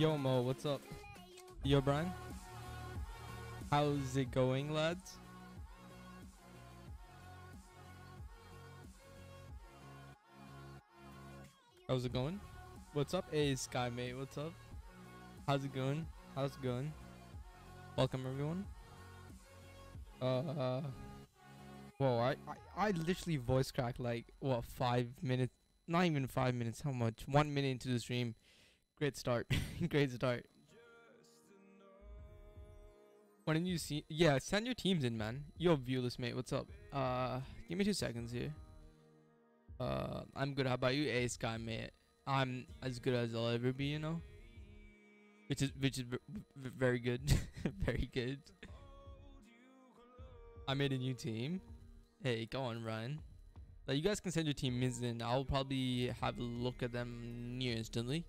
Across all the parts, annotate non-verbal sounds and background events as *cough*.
Yo Mo, what's up? Yo Brian. How's it going, lads? How's it going? What's up? Hey Sky mate, what's up? How's it going? How's it going? Welcome everyone. Uh Whoa, I, I, I literally voice cracked like what five minutes not even five minutes, how much? One minute into the stream. Great start. *laughs* Great start. Why didn't you see yeah, send your teams in man. Yo viewless mate, what's up? Uh give me two seconds here. Uh I'm good, how about you? Ace guy mate. I'm as good as I'll ever be, you know? Which is which is very good. *laughs* very good. I made a new team. Hey, go on, Ryan. Like you guys can send your teams in. I'll probably have a look at them near instantly.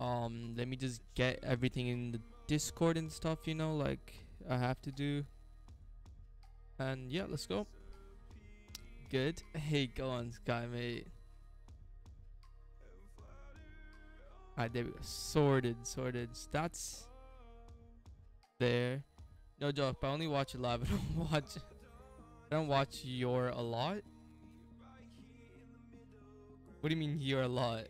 Um, let me just get everything in the Discord and stuff. You know, like I have to do. And yeah, let's go. Good. Hey, go on, Sky mate. Alright, there we go. Sorted, sorted. Stats there. No joke, I only watch it live. *laughs* I don't watch I don't watch your a lot. What do you mean you're a lot?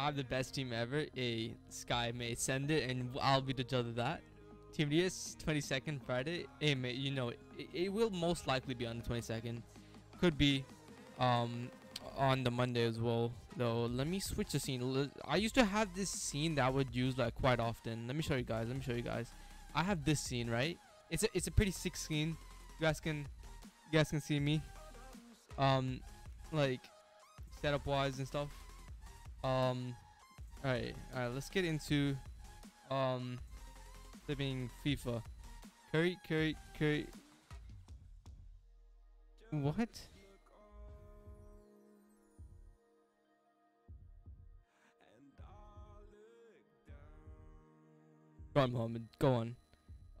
I have the best team ever. A Sky may send it and I'll be the judge of that. Team DS 22nd Friday. Hey mate, you know it, it will most likely be on the 22nd. Could be um on the Monday as well. Though let me switch the scene. I used to have this scene that I would use like quite often. Let me show you guys. Let me show you guys. I have this scene right. It's a it's a pretty sick scene. You guys can you guys can see me um like setup wise and stuff um all right all right let's get into um living fifa. Curry curry curry. What? Go on go on.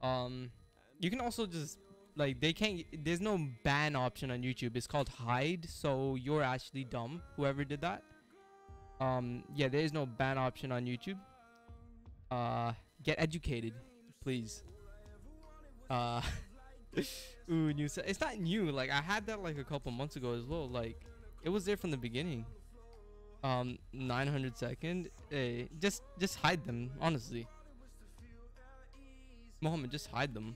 Um you can also just like they can't there's no ban option on youtube. It's called hide so you're actually dumb whoever did that um yeah there is no ban option on youtube uh get educated please uh *laughs* ooh new it's not new like i had that like a couple months ago as well like it was there from the beginning um 900 second hey just just hide them honestly Mohammed just hide them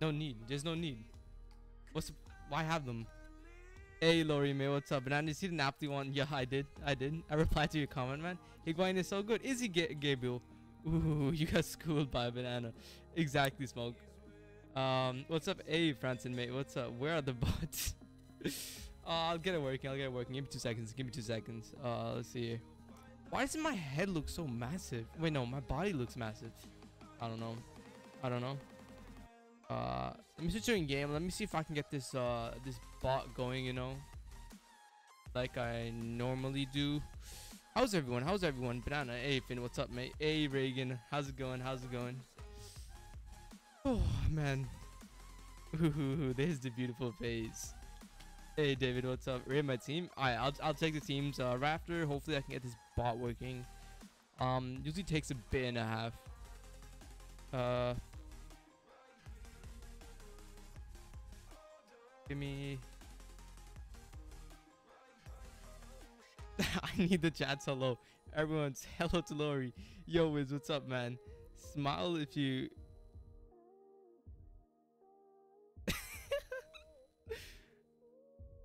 no need. There's no need. What's the, why have them? Hey Lori May, what's up? Banana, you see the Napoli one? Yeah, I did. I did. I replied to your comment, man. Higuain is so good. Is he Gabriel? Ooh, *laughs* you got schooled by a banana. Exactly, Smoke. Um, what's up? Hey, Francis, mate. What's up? Where are the *laughs* bots? uh, I'll get it working. I'll get it working. Give me two seconds. Give me two seconds. Uh, let's see. Why doesn't my head look so massive? Wait, no, my body looks massive. I don't know. I don't know. Uh, let me switch to in game. Let me see if I can get this uh this bot going. You know, like I normally do. How's everyone? How's everyone? Banana. Hey Finn, what's up, mate? Hey Reagan, how's it going? How's it going? Oh man. Ooh, *laughs* there's the beautiful face. Hey David, what's up? Rate my team. Alright, I'll I'll take the teams uh, right after. Hopefully I can get this bot working. Um, usually takes a bit and a half. Uh, Give me. *laughs* I need the chat hello. Everyone's *laughs* hello to Lori. Yo, Wiz, what's up, man? Smile if you. *laughs*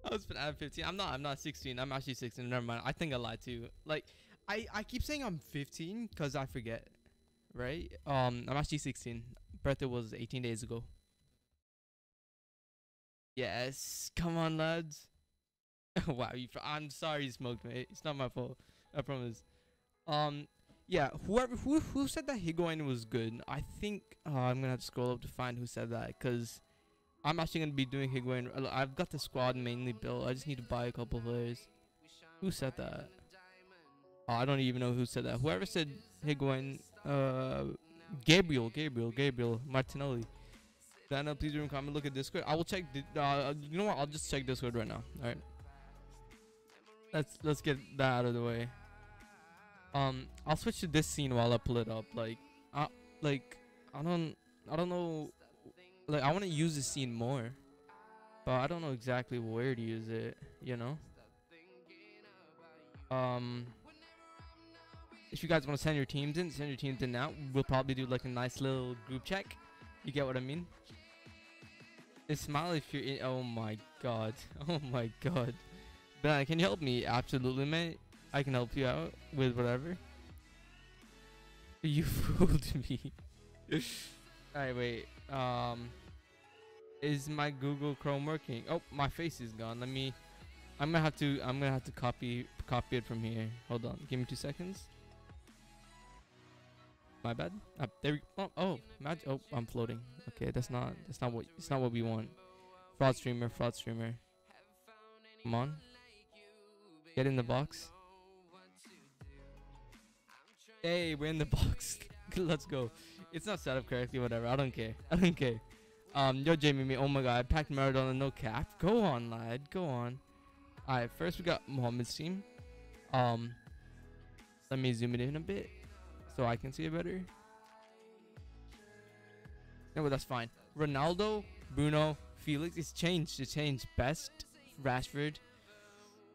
I was at 15. I'm not. I'm not 16. I'm actually 16. Never mind. I think I lied too. Like, I I keep saying I'm 15 because I forget. Right? Um, I'm actually 16. Birthday was 18 days ago. Yes, come on, lads. *laughs* wow, you. I'm sorry, you smoked, mate. It's not my fault. I promise. Um, yeah. Whoever who who said that Higuain was good? I think uh, I'm gonna have to scroll up to find who said that, cause I'm actually gonna be doing Higuain. I've got the squad mainly built. I just need to buy a couple players. Who said that? Oh, I don't even know who said that. Whoever said Higuain, uh, Gabriel, Gabriel, Gabriel Martinelli. Dana, please do comment. Look at Discord. I will check. Uh, you know what? I'll just check Discord right now. All right. Let's let's get that out of the way. Um, I'll switch to this scene while I pull it up. Like, uh, like I don't, I don't know. Like, I want to use this scene more, but I don't know exactly where to use it. You know. Um, if you guys want to send your teams in, send your teams in now. We'll probably do like a nice little group check. You get what I mean? And smile if you're in. Oh my god. *laughs* Oh my god. Ben, can you help me? Absolutely, mate. I can help you out with whatever. You *laughs* fooled me. *laughs* Alright, wait. Um, is my Google Chrome working? Oh, my face is gone. Let me. I'm gonna have to. I'm gonna have to copy copy it from here. Hold on. Give me two seconds. My bad. Uh, there. We, oh, oh, mag- oh, I'm floating. Okay, that's not. That's not what. It's not what we want. Fraud streamer. Fraud streamer. Come on. Get in the box. Hey, we're in the *laughs* box. *laughs* Let's go. It's not set up correctly, whatever. I don't care. *laughs* I don't care. Um, yo, Jamie, me. Oh my god, packed Maradona, no cap. Go on, lad. Go on. Alright, first we got Mohammed's team. Um, let me zoom it in a bit so I can see it better. No, but that's fine. Ronaldo, Bruno, Felix. It's changed. It's changed. Best, Rashford.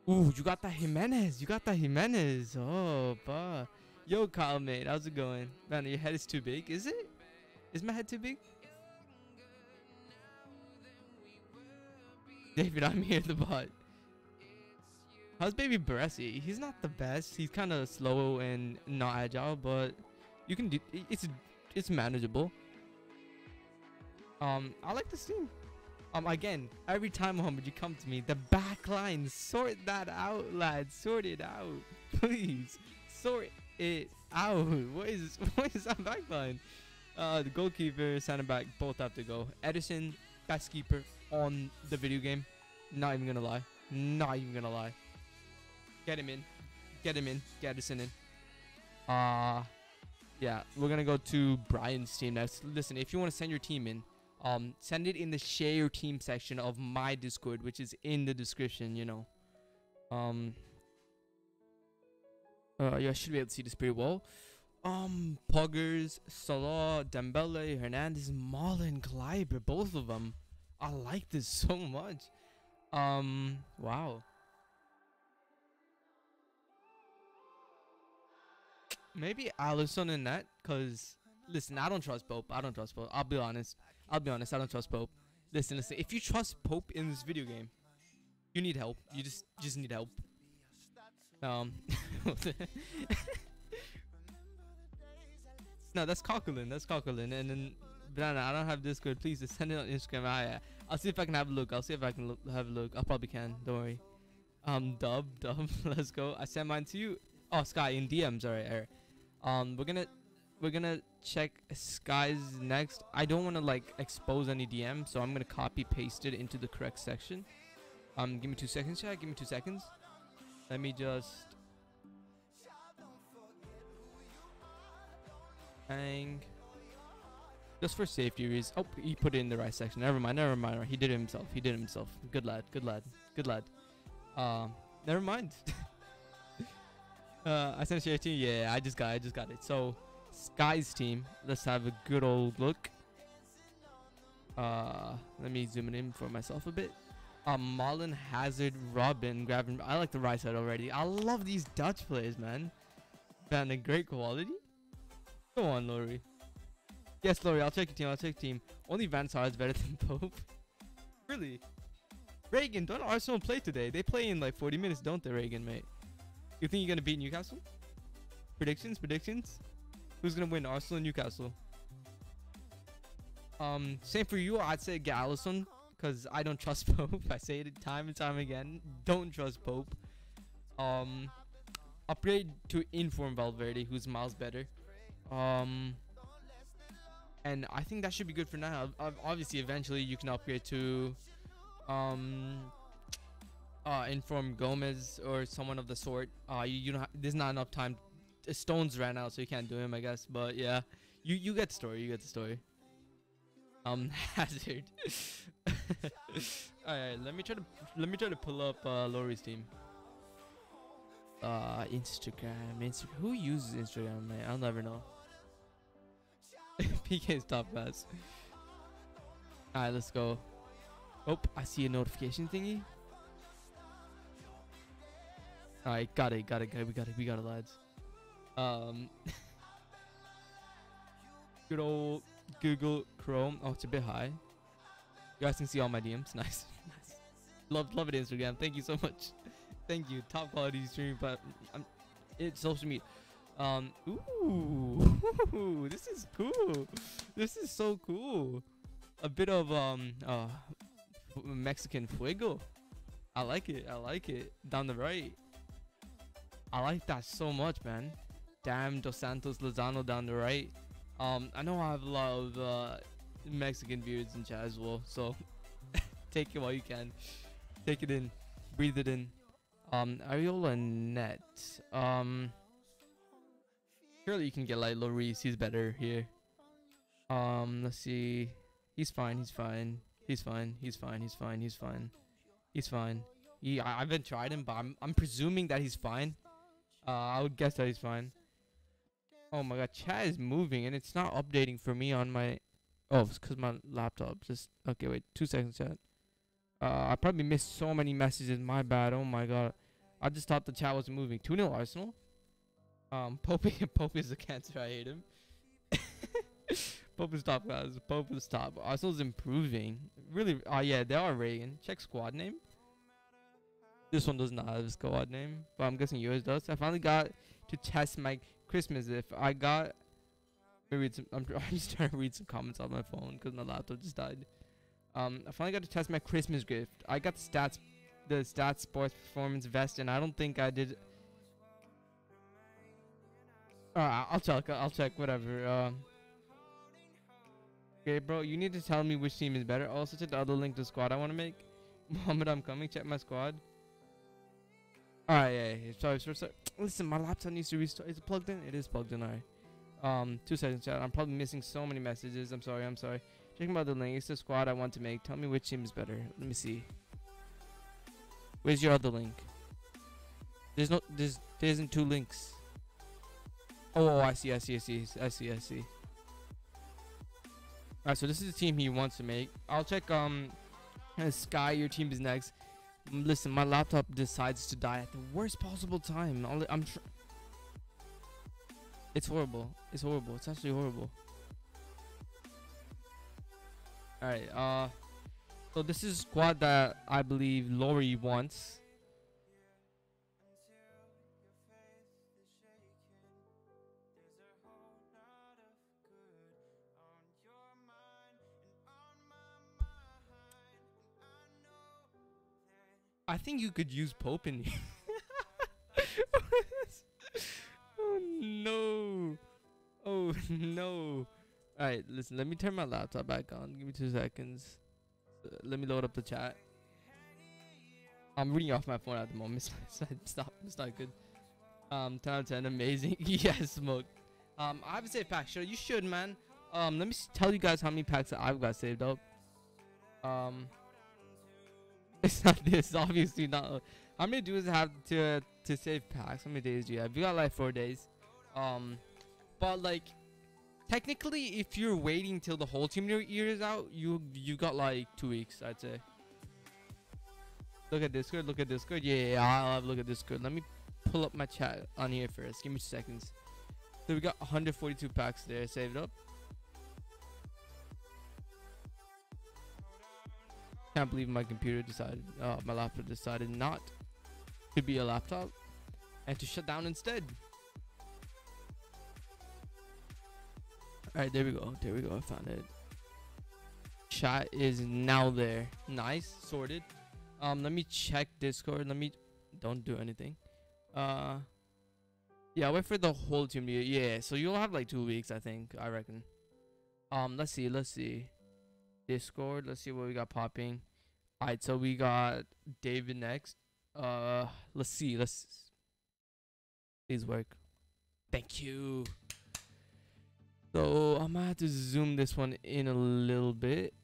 Ooh, you got that Jimenez. You got that Jimenez. Oh, bah. Yo, Kyle, mate. How's it going? Man, your head is too big. Is it? Is my head too big? David, I'm here the bot. How's baby Baresi? He's not the best. He's kind of slow and not agile, but you can do. It's it's manageable. Um, I like this team. Um, again, every time Mohammed you come to me, the back line, sort that out, lads. Sort it out, *laughs* please. Sort it out. What is *laughs* what is that back line? Uh, the goalkeeper, center back, both have to go. Ederson, best keeper on the video game. Not even gonna lie. Not even gonna lie. Get him in. Get him in. Get Ederson in. Uh yeah, we're gonna go to Brian's team next. Listen, if you want to send your team in, um, send it in the share your team section of my Discord, which is in the description. You know. Um. Uh, yeah, I should be able to see this pretty well. Um, Poggers, Salah, Dembele, Hernandez, Marlon, Klaiber, both of them. I like this *laughs* so much. Um, wow. Maybe Alisson in that, cause listen, I don't trust Pope. I don't trust Pope. I'll be honest. I'll be honest. I don't trust Pope. Listen, listen. If you trust Pope in this video game, you need help. You just just need help. Um. *laughs* no, that's Coquelin. That's Coquelin. And then Banana, I don't have Discord. Please just send it on Instagram. Ah, yeah. I'll see if I can have a look. I'll see if I can look, have a look. I probably can. Don't worry. Um, Dub, Dub. *laughs* Let's go. I sent mine to you. Oh, Sky in DMs. All right, all right. Um, we're gonna we're gonna check Sky's next. I don't want to like expose any DM, so I'm gonna copy paste it into the correct section. Um, give me two seconds, chat. Give me two seconds. Let me just. Hang. Just for safety reasons. Oh, he put it in the right section. Never mind. Never mind. He did it himself. He did it himself. Good lad. Good lad. Good lad. Um, never mind. *laughs* uh, I sent share team. Yeah, I just got. I just got it. So, Sky's team. Let's have a good old look. Uh, let me zoom it in for myself a bit. Um, Marlon Hazard, Robin, Graven. I like the right side already. I love these Dutch players, man. Man, a great quality. Go on, Laurie. Yes, Laurie, I'll take your team. I'll take your team. Only Van Sar is better *laughs* than Pope. really? Reagan, don't Arsenal play today? They play in like 40 minutes, don't they, Reagan, mate? You think you're going to beat Newcastle? Predictions? Predictions? Who's going to win, Arsenal or Newcastle? Um, same for you. I'd say get Alisson because I don't trust *laughs* Pope. I say it time and time again. Don't trust Pope. Um, upgrade to Inform Valverde, who's miles better. Um, and I think that should be good for now. Obviously, eventually you can upgrade to um, uh, Inform Gomez or someone of the sort. Uh, you, you. Ha- there's not enough time. Stones ran out, so you can't do him, I guess. But yeah, you you get the story. You get the story. Um, *laughs* Hazard. *laughs* All right, let me try to let me try to pull up uh, Laurie's team. Uh, Instagram, Instagram. Who uses Instagram, man? I'll never know. *laughs* PK's top pass. Alright, let's go. Oh, I see a notification thingy. Alright, got it, got it, got it, we got it, we got it, lads. Um, *laughs* good old Google Chrome. Oh, it's a bit high. You guys can see all my DMs. *laughs* Nice, nice. Love, love it, Instagram. Thank you so much. Thank you. Top quality stream, but I'm, it's social media. Um, ooh, *laughs* this is cool. This is so cool. A bit of um, uh, Mexican fuego. I like it. I like it. Down the right. I like that so much, man. Damn, Dos Santos Lozano down the right. Um, I know I have a lot of uh, Mexican viewers in chat as well, so *laughs* take it while you can. Take it in, breathe it in. Um, Areola Net. Um, surely you can get like Lloris. He's better here. Um, let's see. He's fine. He's fine. He's fine. He's fine. He's fine. He's fine. He's fine. He, I, I haven't tried him, but I'm, I'm presuming that he's fine. Uh, I would guess that he's fine. Oh my god, chat is moving and it's not updating for me on my. Oh, it's because my laptop just. Okay, wait, two seconds, chat. Uh, I probably missed so many messages. My bad. Oh my god. I just thought the chat wasn't moving. 2 0 Arsenal. Um, *laughs* Pope, Pope is a cancer. I hate him. *laughs* Pope is top, guys. Pope is top. Arsenal's improving. Really. Oh, uh, yeah, they are Reagan. Check squad name. This one does not have a squad name, but I'm guessing yours does. I finally got to test my Christmas if I got. Maybe some, I'm, *laughs* I'm just trying to read some comments on my phone because my laptop just died. Um, I finally got to test my Christmas gift. I got the stats, the stats sports performance vest, and I don't think I did. Alright, I'll check. I'll check. Whatever. Um. Okay, bro. You need to tell me which team is better. Also, check the other link to squad I want to make. *laughs* Mohammed, I'm coming. Check my squad. Alright, yeah, yeah. Sorry, sorry, sorry. Listen, my laptop needs to restart. Is it plugged in? It is plugged in. Alright. Um, two seconds, chat. I'm probably missing so many messages. I'm sorry. I'm sorry. Check about the link. It's the squad I want to make. Tell me which team is better. Let me see. Where's your other link? There's no. There's. There isn't two links. Oh, oh, I see. I see. I see. I see. I see. Alright, so this is the team he wants to make. I'll check. Um, *laughs* Sky, your team is next. Listen, my laptop decides to die at the worst possible time. i am It's horrible. It's horrible. It's actually horrible. Alright, uh so this is squad that I believe Lori wants. I think you could use Pope in here. *laughs* oh no. Oh no. Alright, listen, let me turn my laptop back on. Give me two seconds. Uh, let me load up the chat. I'm reading off my phone at the moment. *laughs* it's not, it's not good. Um, 10 out of 10, amazing. *laughs* yes, smoke. Um, I have a save pack. Sure, you should, man. Um, let me tell you guys how many packs that I've got saved up. Um, *laughs* it's not this. Obviously not. How many dudes have to to save packs? How many days do you have? You got like four days. Um, but like technically, if you're waiting till the whole team year is out, you you got like two weeks, I'd say. Look at Discord. Look at Discord. Yeah, yeah, yeah I'll have a look at Discord. Let me pull up my chat on here first. Give me seconds. So we got 142 packs there saved up. Can't believe my computer decided, uh, my laptop decided not to be a laptop and to shut down instead. Alright, there we go. There we go. I found it. Chat is now there. Nice. Sorted. Um, let me check Discord. Let me don't do anything. Uh Yeah, wait for the whole team to yeah, so you'll have like two weeks, I think, I reckon. Um, let's see, let's see. Discord, let's see what we got popping. Alright, so we got David next. Uh let's see, let's please work. Thank you. So I'm gonna have to zoom this one in a little bit.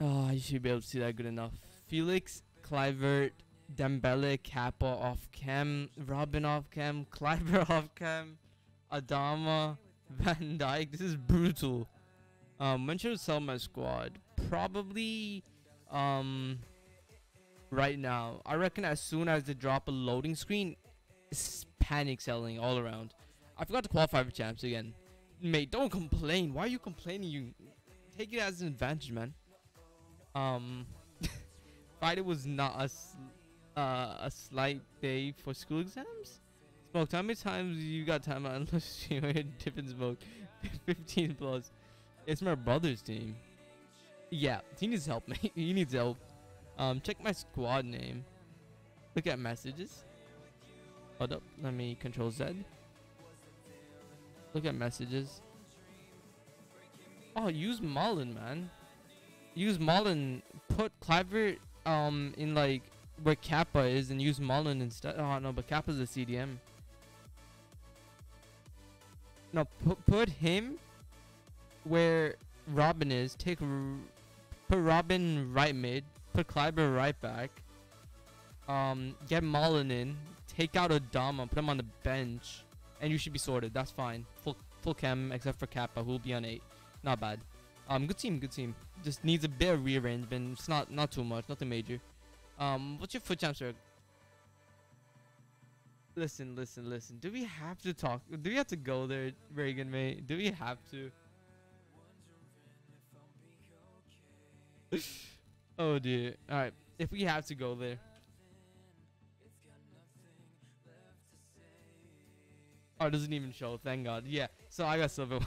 Oh, you should be able to see that good enough. Felix Kluivert Dembele, Capa off cam, Robin off cam, *laughs* Klaiber off cam, Adama, Van Dijk. This is brutal. Um, when should I sell my squad? Probably, um, right now. I reckon as soon as they drop a loading screen, it's panic selling all around. I forgot to qualify for champs again. Mate, don't complain. Why are you complaining? You take it as an advantage, man. Um, *laughs* Friday was not a uh, a slight day for school exams. Smoke, how many times you got time out *laughs* unless you're dipping smoke? *laughs* 15 plus. It's my brother's team. Yeah, he needs help, mate. *laughs* he needs help. Um, check my squad name. Look at messages. Hold up, let me control Z. Look at messages. Oh, use Mullen, man. Use Mullen. Put Klaiber um in like where Capa is and use Mullen instead. Oh no, but Capa's a CDM. No, put put him where Robin is. Take put Robin right mid. Put Klaiber right back. Um, get Mullen in. Take out Adama. Put him on the bench, and you should be sorted. That's fine. Full full chem except for Capa, who'll be on eight. Not bad. Um, good team, good team. Just needs a bit of rearrangement. It's not not too much, nothing major. Um, what's your FUT champ, sir? Listen, listen, listen. Do we have to talk? Do we have to go there, Reagan, mate? Do we have to? Oh dear. All right. If we have to go there. Oh, it doesn't even show. Thank God. Yeah. So I got silver. *laughs* one.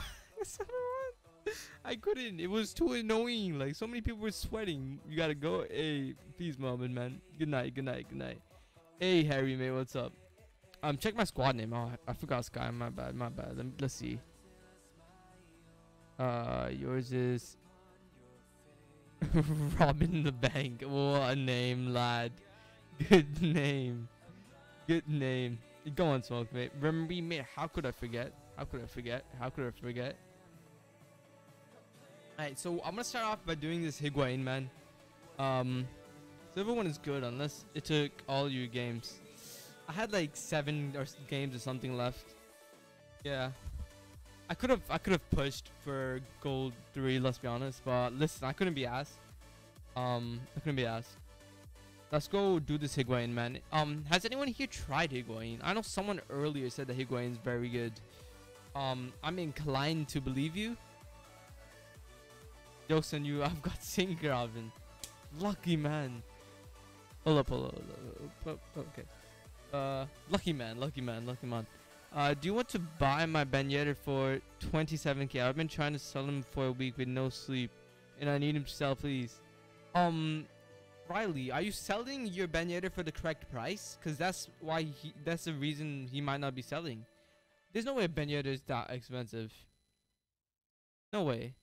I couldn't. It was too annoying. Like so many people were sweating. You gotta go. Hey, peace, moment, man. Good night. Good night. Good night. Hey, Harry, mate. What's up? Um, check my squad name. Oh, I forgot Sky. My bad. My bad. Let let's see. Uh, yours is *laughs* Robin the Bank. What a name, lad. Good name. Good name. Go on, smoke, mate. Remember me. How could I forget? How could I forget? How could I forget? Alright, so I'm gonna start off by doing this Higuain, man. Um, everyone is good unless it took all your games. I had like seven or games or something left. Yeah, I could have I could have pushed for gold three. Let's be honest, but listen, I couldn't be asked. Um, I couldn't be asked. Let's go do this Higuain, man. Um, has anyone here tried Higuain? I know someone earlier said that Higuain is very good. Um, I'm inclined to believe you. Jokes on you, I've got *laughs* Sinkgraven. Lucky man. Hold up, hold up, hold up, up, Okay. Uh, lucky man, lucky man, lucky man. Uh, do you want to buy my Ben for 27k? I've been trying to sell him for a week with no sleep, and I need him to sell, please. Um, Riley, are you selling your Ben for the correct price? Cause that's why he. That's the reason he might not be selling. There's no way Ben Yedder is that expensive. No way.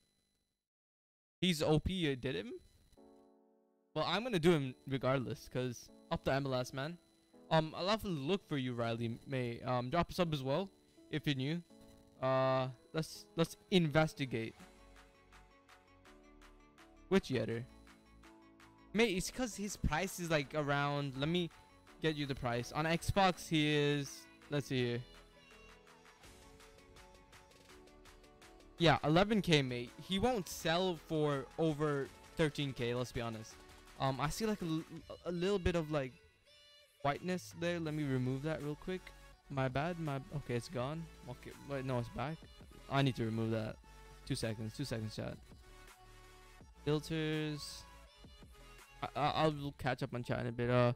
He's OP. You did him. Well, I'm gonna do him regardless, cause up the MLS, man. Um, I'll have to look for you, Riley. May um drop a sub as well if you're new. Uh, let's let's investigate. Which Yedder? Mate, it's because his price is like around. Let me get you the price on Xbox. He is. Let's see here. Yeah, 11k, mate. He won't sell for over 13k. Let's be honest. Um, I see like a, a little bit of like whiteness there. Let me remove that real quick. My bad. My okay, it's gone. Okay, wait, no, it's back. I need to remove that. Two seconds. Two seconds, chat. Filters. I, I, I'll catch up on chat in a bit. Uh,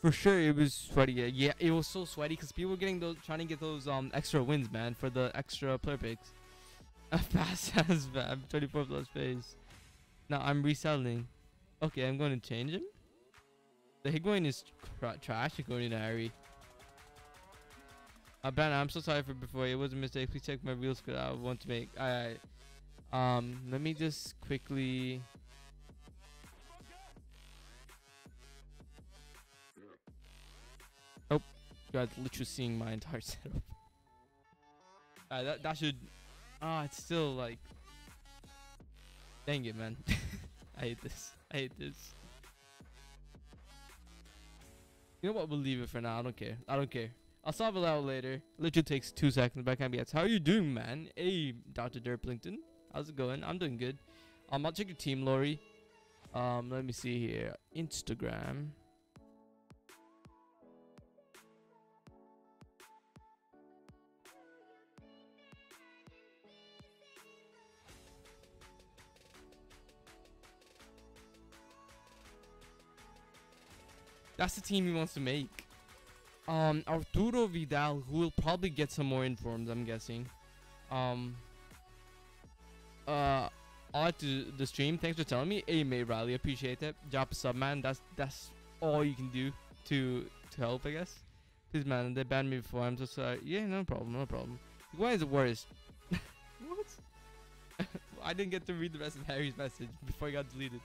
for sure it was sweaty. Yeah, it was so sweaty because people were getting those, trying to get those um extra wins, man, for the extra player picks. *laughs* Fast as bad. 24 plus phase. Now I'm reselling. Okay, I'm going to change him. The Higuain is tra- trash according to Harry. Uh, Ben, I'm so sorry for before. It was a mistake. Please check my real script I want to make. Alright. Um, let me just quickly. Oh, guys literally seeing my entire *laughs* setup. Uh, that that should. Ah, it's still like. Dang it, man. *laughs* I hate this. I hate this. You know what? We'll leave it for now. I don't care. I don't care. I'll solve it out later. Literally takes two seconds, can't be. How are you doing, man? Hey, Dr. Derplington. How's it going? I'm doing good. Um, I'll check your team, Lori. Um, let me see here. Instagram. That's the team he wants to make. Um, Arturo Vidal, who will probably get some more informs, I'm guessing. Um, uh, I'll to the stream. Thanks for telling me. Hey, May Riley, appreciate it. Drop a sub, man. That's that's all you can do to to help, I guess. Please, man, they banned me before. I'm so sorry. Yeah, no problem, no problem. Why is it worse? *laughs* what? *laughs* I didn't get to read the rest of Harry's message before he got deleted.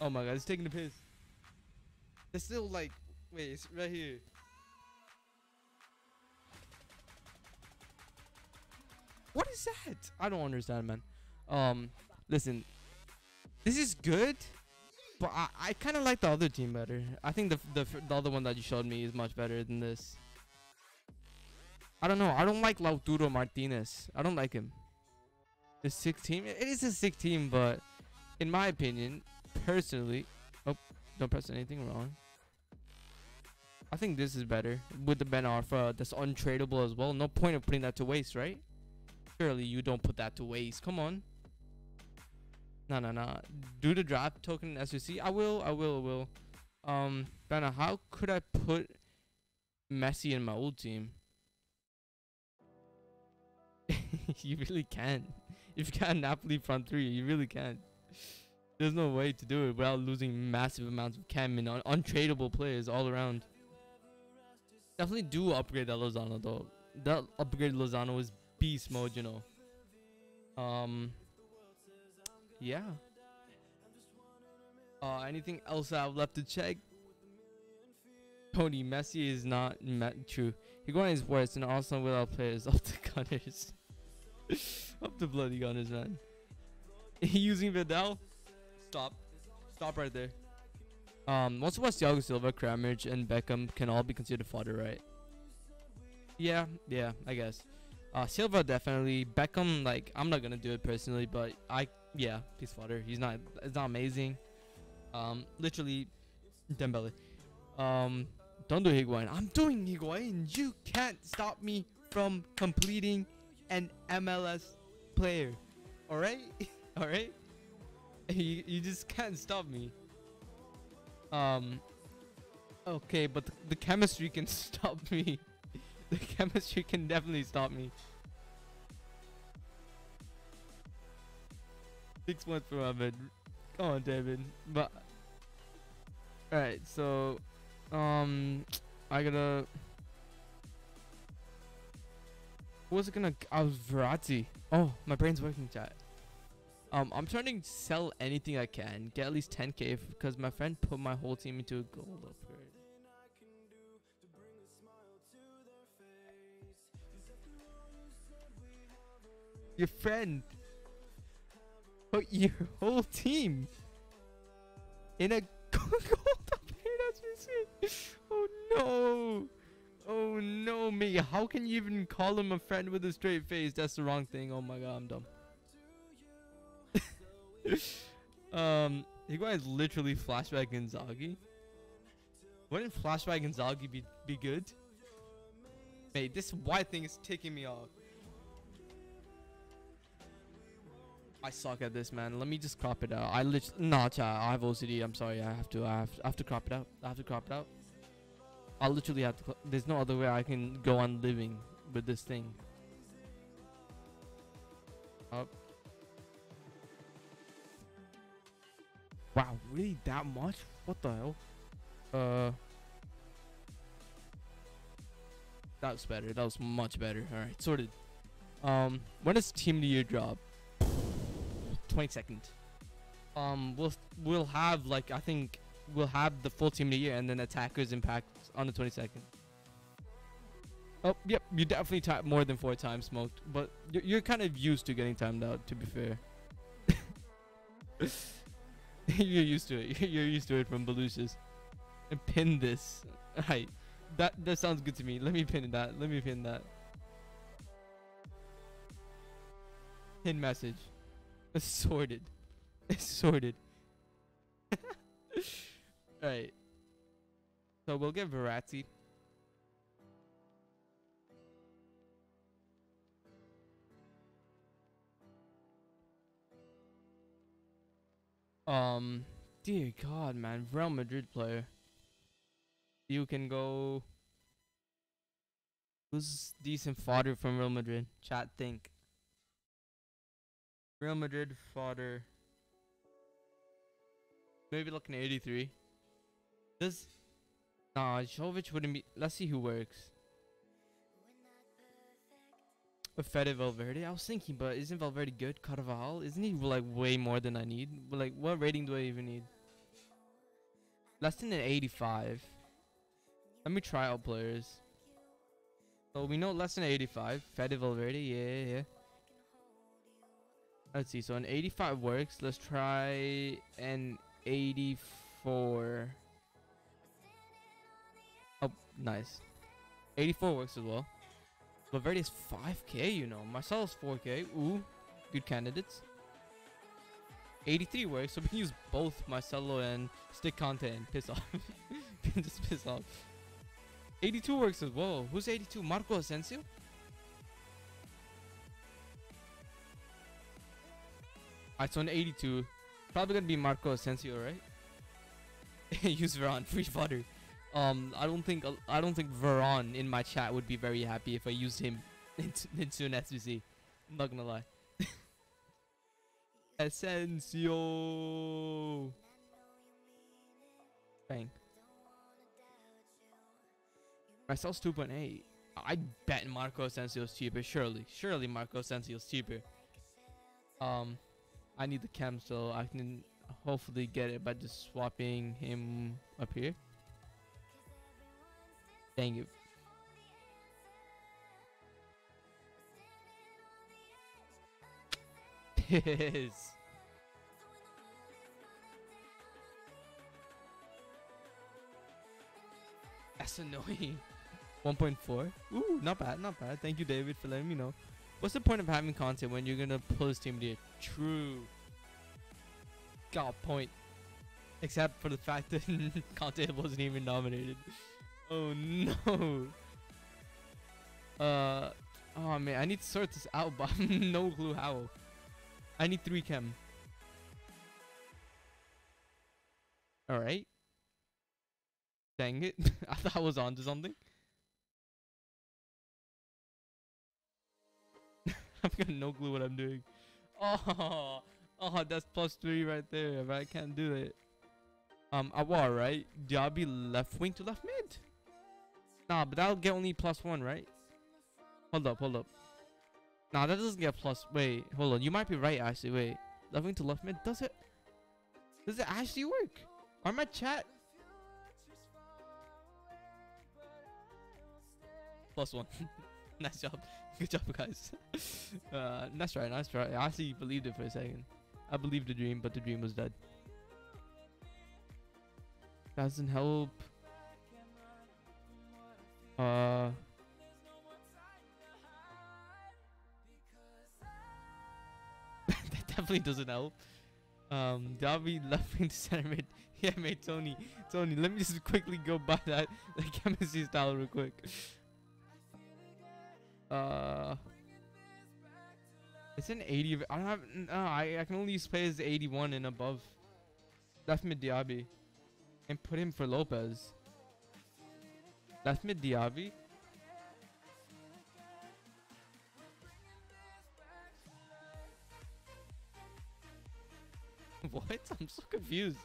Oh my god, he's taking the piss. It's still like, wait, it's right here. What is that? I don't understand, man. Um, listen, this is good, but I, I kind of like the other team better. I think the, the the other one that you showed me is much better than this. I don't know. I don't like Lautaro Martinez. I don't like him. The sick team. It is a sick team, but in my opinion, personally, don't press anything wrong. I think this is better with the Ben Arfa that's untradeable as well. No point of putting that to waste, right? Surely you don't put that to waste. Come on. No, no, no. Do the draft token SBC. I will, I will, I will. Um, Banner, how could I put Messi in my old team? *laughs* you really can. If you got Napoli front three, you really can. There's no way to do it without losing massive amounts of chem and un untradeable players all around. Definitely do upgrade that Lozano though. That upgrade Lozano is beast mode, you know. Um. Yeah. Uh, anything else I've left to check? Tony Messi is not true. Higuain is worse, and also without players *laughs* of the Gunners. *laughs* of the bloody Gunners, man. *laughs* Using Vidal? Stop. Stop right there. Um, once was Thiago Silva, Kramaric, and Beckham can all be considered fodder, right? Yeah, yeah, I guess. Uh, Silva definitely. Beckham, like, I'm not gonna do it personally, but I, yeah, he's fodder. He's not, it's not amazing. Um, literally, Dembele. Um, don't do Higuain. I'm doing Higuain. You can't stop me from completing an MLS player. All right, *laughs* all right. *laughs* You, you just can't stop me. Um. Okay, but the, the chemistry can *laughs* stop me. *laughs* the chemistry can definitely stop me. Six points for Ahmed. Come on, David. But alright, so um, I gotta. Who was it gonna? I was Verratti. Oh, my brain's working, chat. Um, I'm trying to sell anything I can, get at least 10k because my friend put my whole team into a gold upgrade. Your friend put *laughs* your whole team in a *laughs* gold upgrade. Oh no! Oh no, me! How can you even call him a friend with a straight face? That's the wrong thing. Oh my god, I'm dumb um, Higuain is literally flashback Inzaghi. Wouldn't flashback Inzaghi be be good? Mate, this white thing is ticking me off. I suck at this, man. Let me just crop it out. I literally, nah. I have OCD. I'm sorry. I have to. I have. To, I have to crop it out. I have to crop it out. I literally have to. There's no other way I can go on living with this thing. Up. Wow, really that much? What the hell? Uh, that was better. That was much better. All right, sorted. Um, when does Team of the Year drop? 22nd. Um, we'll we'll have like I think we'll have the full Team of the Year and then Attackers Impact on the 22nd. Oh, yep, you definitely type more than four times smoked, but you're, you're kind of used to getting timed out. To be fair. *laughs* *laughs* You're used to it. *laughs* You're used to it from Belush's. And pin this. Alright. That that sounds good to me. Let me pin that. Let me pin that. Pin message. Assorted. *laughs* Assorted. Alright. So we'll get Verratti. Um, dear God, man, Real Madrid player. You can go. Who's decent fodder from Real Madrid? Chat think. Real Madrid fodder. Maybe looking at 83. Does Nah, Jovic wouldn't be. Let's see who works. With Fede Valverde, I was thinking, but isn't Valverde good? Carvajal, isn't he like way more than I need? Like, what rating do I even need? Less than an 85. Let me try out players. So we know less than 85. Fede Valverde, yeah, yeah. Let's see. So an 85 works. Let's try an 84. Oh, nice. 84 works as well. Valverde is 5k, you know. Marcelo's 4k. Ooh, good candidates. 83 works, so we can use both Marcelo and stick Kanté and piss off. *laughs* Just piss off. 82 works as well. Who's 82? Marco Asensio? Alright, so an 82. Probably gonna be Marco Asensio, right? *laughs* use Veron, free fodder. Um, I don't think I don't think Veron in my chat would be very happy if I used him *laughs* into, an SBC. I'm not gonna lie. *laughs* Asensio. Bang. Marcel's 2.8. I bet Marco Asensio is cheaper. Surely, surely Marco is cheaper. Um, I need the chem, so I can hopefully get it by just swapping him up here. Thank you. Piss. That's annoying. 1.4. Ooh, not bad, not bad. Thank you, David, for letting me know. What's the point of having content when you're gonna his team to True. Got point. Except for the fact that *laughs* Conte wasn't even nominated. Oh no. Uh, oh man, I need to sort this out, but *laughs* no clue how. I need three chem. All right. Dang it! *laughs* I thought I was onto something. *laughs* I've got no clue what I'm doing. Oh, oh, that's plus three right there. But I can't do it. Um, Aouar, right? Do I be left wing to left mid. Nah, but that'll get only plus one, right? Hold up, hold up. Nah, that doesn't get plus. Wait, hold on. You might be right, actually. Wait, left wing to left mid. Does it? Does it actually work? Or my chat? Plus one. *laughs* nice job. *laughs* Good job, guys. *laughs* uh, nice try, nice try. I actually believed it for a second. I believed the dream, but the dream was dead. Doesn't help. Uh. *laughs* that definitely doesn't help. Um, Davi left wing to center mid. *laughs* Yeah, mate, Tony. Tony, let me just quickly go by that *laughs* the chemistry style real quick. Uh, it's an 80. I don't have. No, I I can only use players 81 and above. Left mid Diaby, and put him for Lopez. Left mid Diaby. what? I'm so confused.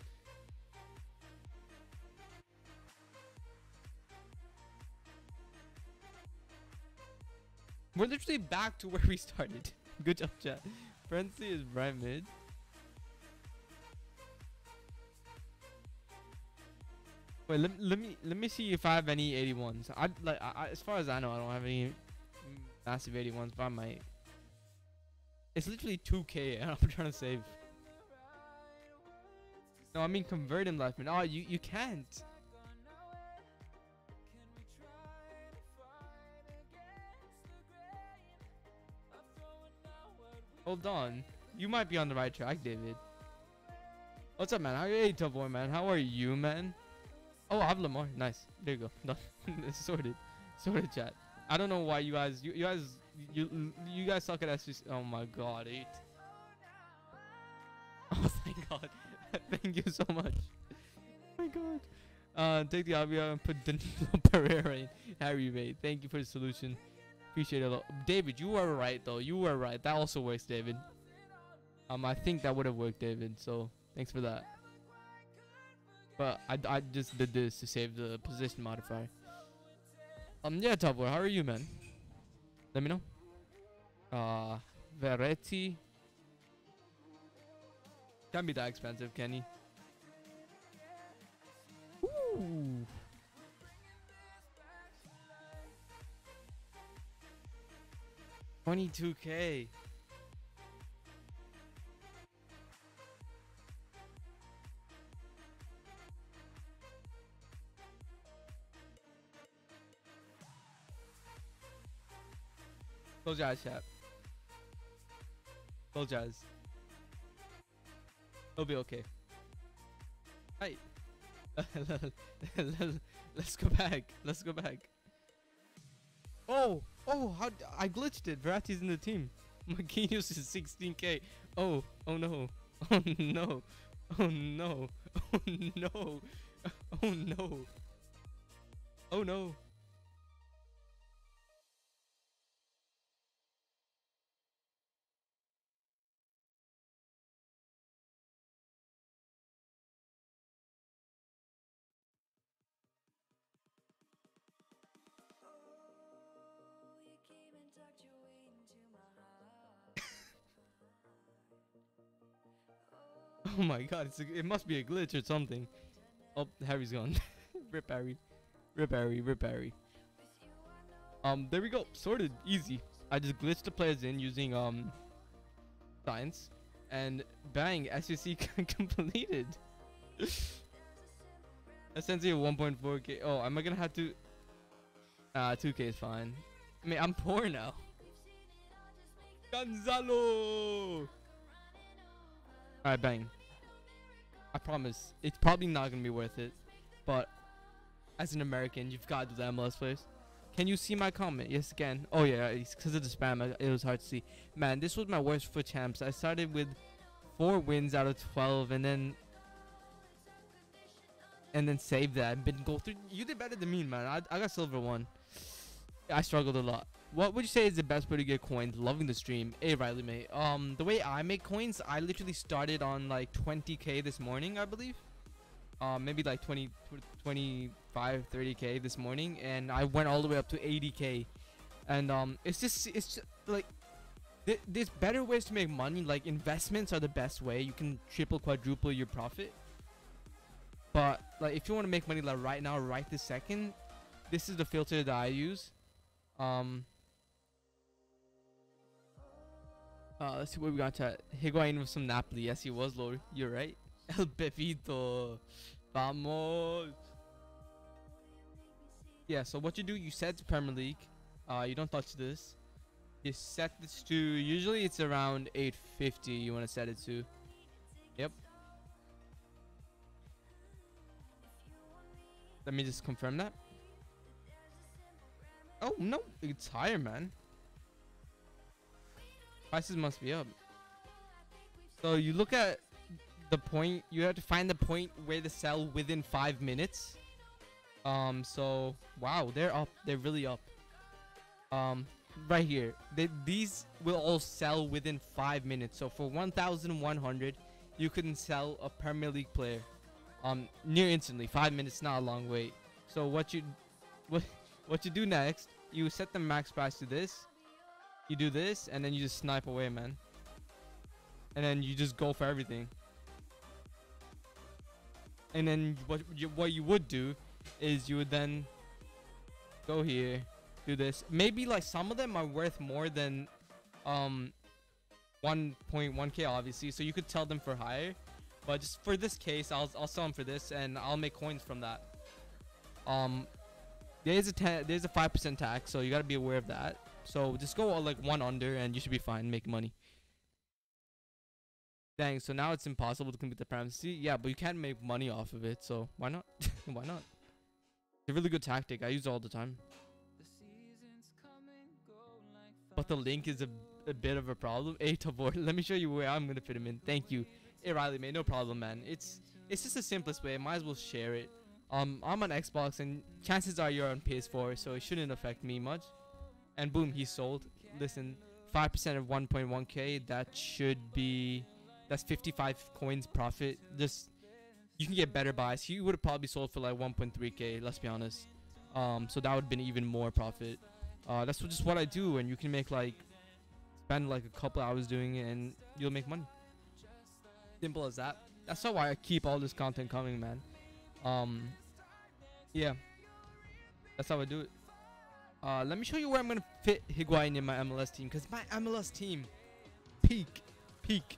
We're literally back to where we started. *laughs* Good job, chat. Frenzy is right mid. Wait, let, let me let me see if I have any 81s. I like I, as far as I know, I don't have any massive 81s, but I might. It's literally 2k, *laughs* and I'm trying to save. No, I mean convert him left man. Oh, you you can't. Hold on. You might be on the right track, David. What's up, man? How, hey, tough boy, man. How are you, man? Oh, I have Lamar. Nice. There you go. *laughs* Done. *laughs* sorted. Sorted, chat. I don't know why you guys, you, you guys, you, you guys suck at SBC. Oh my god, eight. *laughs* Oh, thank God. thank you so much. Oh my god. Uh, take the Avia and put Danilo Pereira in. Harry May. Thank you for the solution. Appreciate it a lot. David, you were right though. You were right. That also works, David. Um, I think that would have worked, David. So thanks for that. But I, I just did this to save the position modifier. Um, yeah, Top how are you, man? Let me know. Uh, Verratti. Can't be that expensive, can he? Ooh. Twenty-two K. Close your eyes, chat. Close your eyes. It'll be okay. Hi. *laughs* Let's go back. Let's go back. Oh, oh, how I glitched it. Verratti's in the team. *laughs* Marquinhos is 16k. Oh, oh, *laughs* oh no. Oh no. Oh, oh no. Oh no. Oh no. Oh no. *laughs* Oh my god, a, it must be a glitch or something. Oh, Harry's gone. *laughs* rip Harry. Rip Harry, rip Harry. Um, there we go. Sorted. Easy. I just glitched the players in using, um, science. And bang, SBC *laughs* completed. Essentially 1.4k. Oh, am I gonna have to... Ah, uh, 2k is fine. I mean, I'm poor now. Gonzalo! Alright, bang. I promise. It's probably not gonna be worth it. But as an American, you've got to do the MLS players. Can you see my comment? Yes, again. Oh yeah, it's because of the spam. It was hard to see. Man, this was my worst FUT champs. I started with four wins out of 12, and then and then saved that. Been go through. You did better than me, man. I I got silver one. I struggled a lot. What would you say is the best way to get coins? Loving the stream. Hey Riley mate. Um the way I make coins, I literally started on like 20k this morning, I believe. Um maybe like 20 25 30k this morning and I went all the way up to 80k. And um it's just it's just, like th there's better ways to make money like investments are the best way. You can triple quadruple your profit. But like if you want to make money like right now right this second, this is the filter that I use. Um Uh, let's see what we got to Higuain with some Napoli. Yes, he was, Lord. You're right. *laughs* El Pepito. Vamos. Yeah, so what you do, you set to Premier League. Uh, you don't touch this. You set this to, usually it's around 850 you want to set it to. Yep. Let me just confirm that. Oh, no. It's higher, man. Prices must be up. So you look at the point, you have to find the point where to sell within five minutes. Um, so, wow, they're up. They're really up. Um, right here. They, these will all sell within five minutes. So for 1,100, you can sell a Premier League player um, near instantly. Five minutes, not a long wait. So what you, what, what you do next, you set the max price to this you do this, and then you just snipe away, man. And then you just go for everything. And then what you, what you would do is you would then go here, do this. Maybe like some of them are worth more than um 1.1k obviously, so you could tell them for higher. But just for this case, I'll I'll sell them for this, and I'll make coins from that. Um, there's a ten, there's a five percent tax, so you gotta be aware of that. So just go like one under and you should be fine, make money. Dang, so now it's impossible to complete the primacy. Yeah, but you can't make money off of it, so why not? *laughs* why not? It's a really good tactic. I use it all the time. But the link is a, a bit of a problem. Hey, Tavor, *laughs* let me show you where I'm gonna fit him in. Thank you. Hey, Riley, man, no problem, man. It's it's just the simplest way. Might as well share it. Um, I'm on Xbox, and chances are you're on PS4, so it shouldn't affect me much. And boom, he sold. Listen, 5% of 1.1k. That should be that's 55 coins profit. Just you can get better buys. He would have probably sold for like 1.3k. Let's be honest. Um, so that would have been even more profit. Uh, that's just what I do, and you can make like spend like a couple hours doing it, and you'll make money. Simple as that. That's why I keep all this content coming, man. Um, yeah, that's how I do it. Uh, let me show you where I'm gonna fit Higuain in my MLS team, cause my MLS team, peak, peak.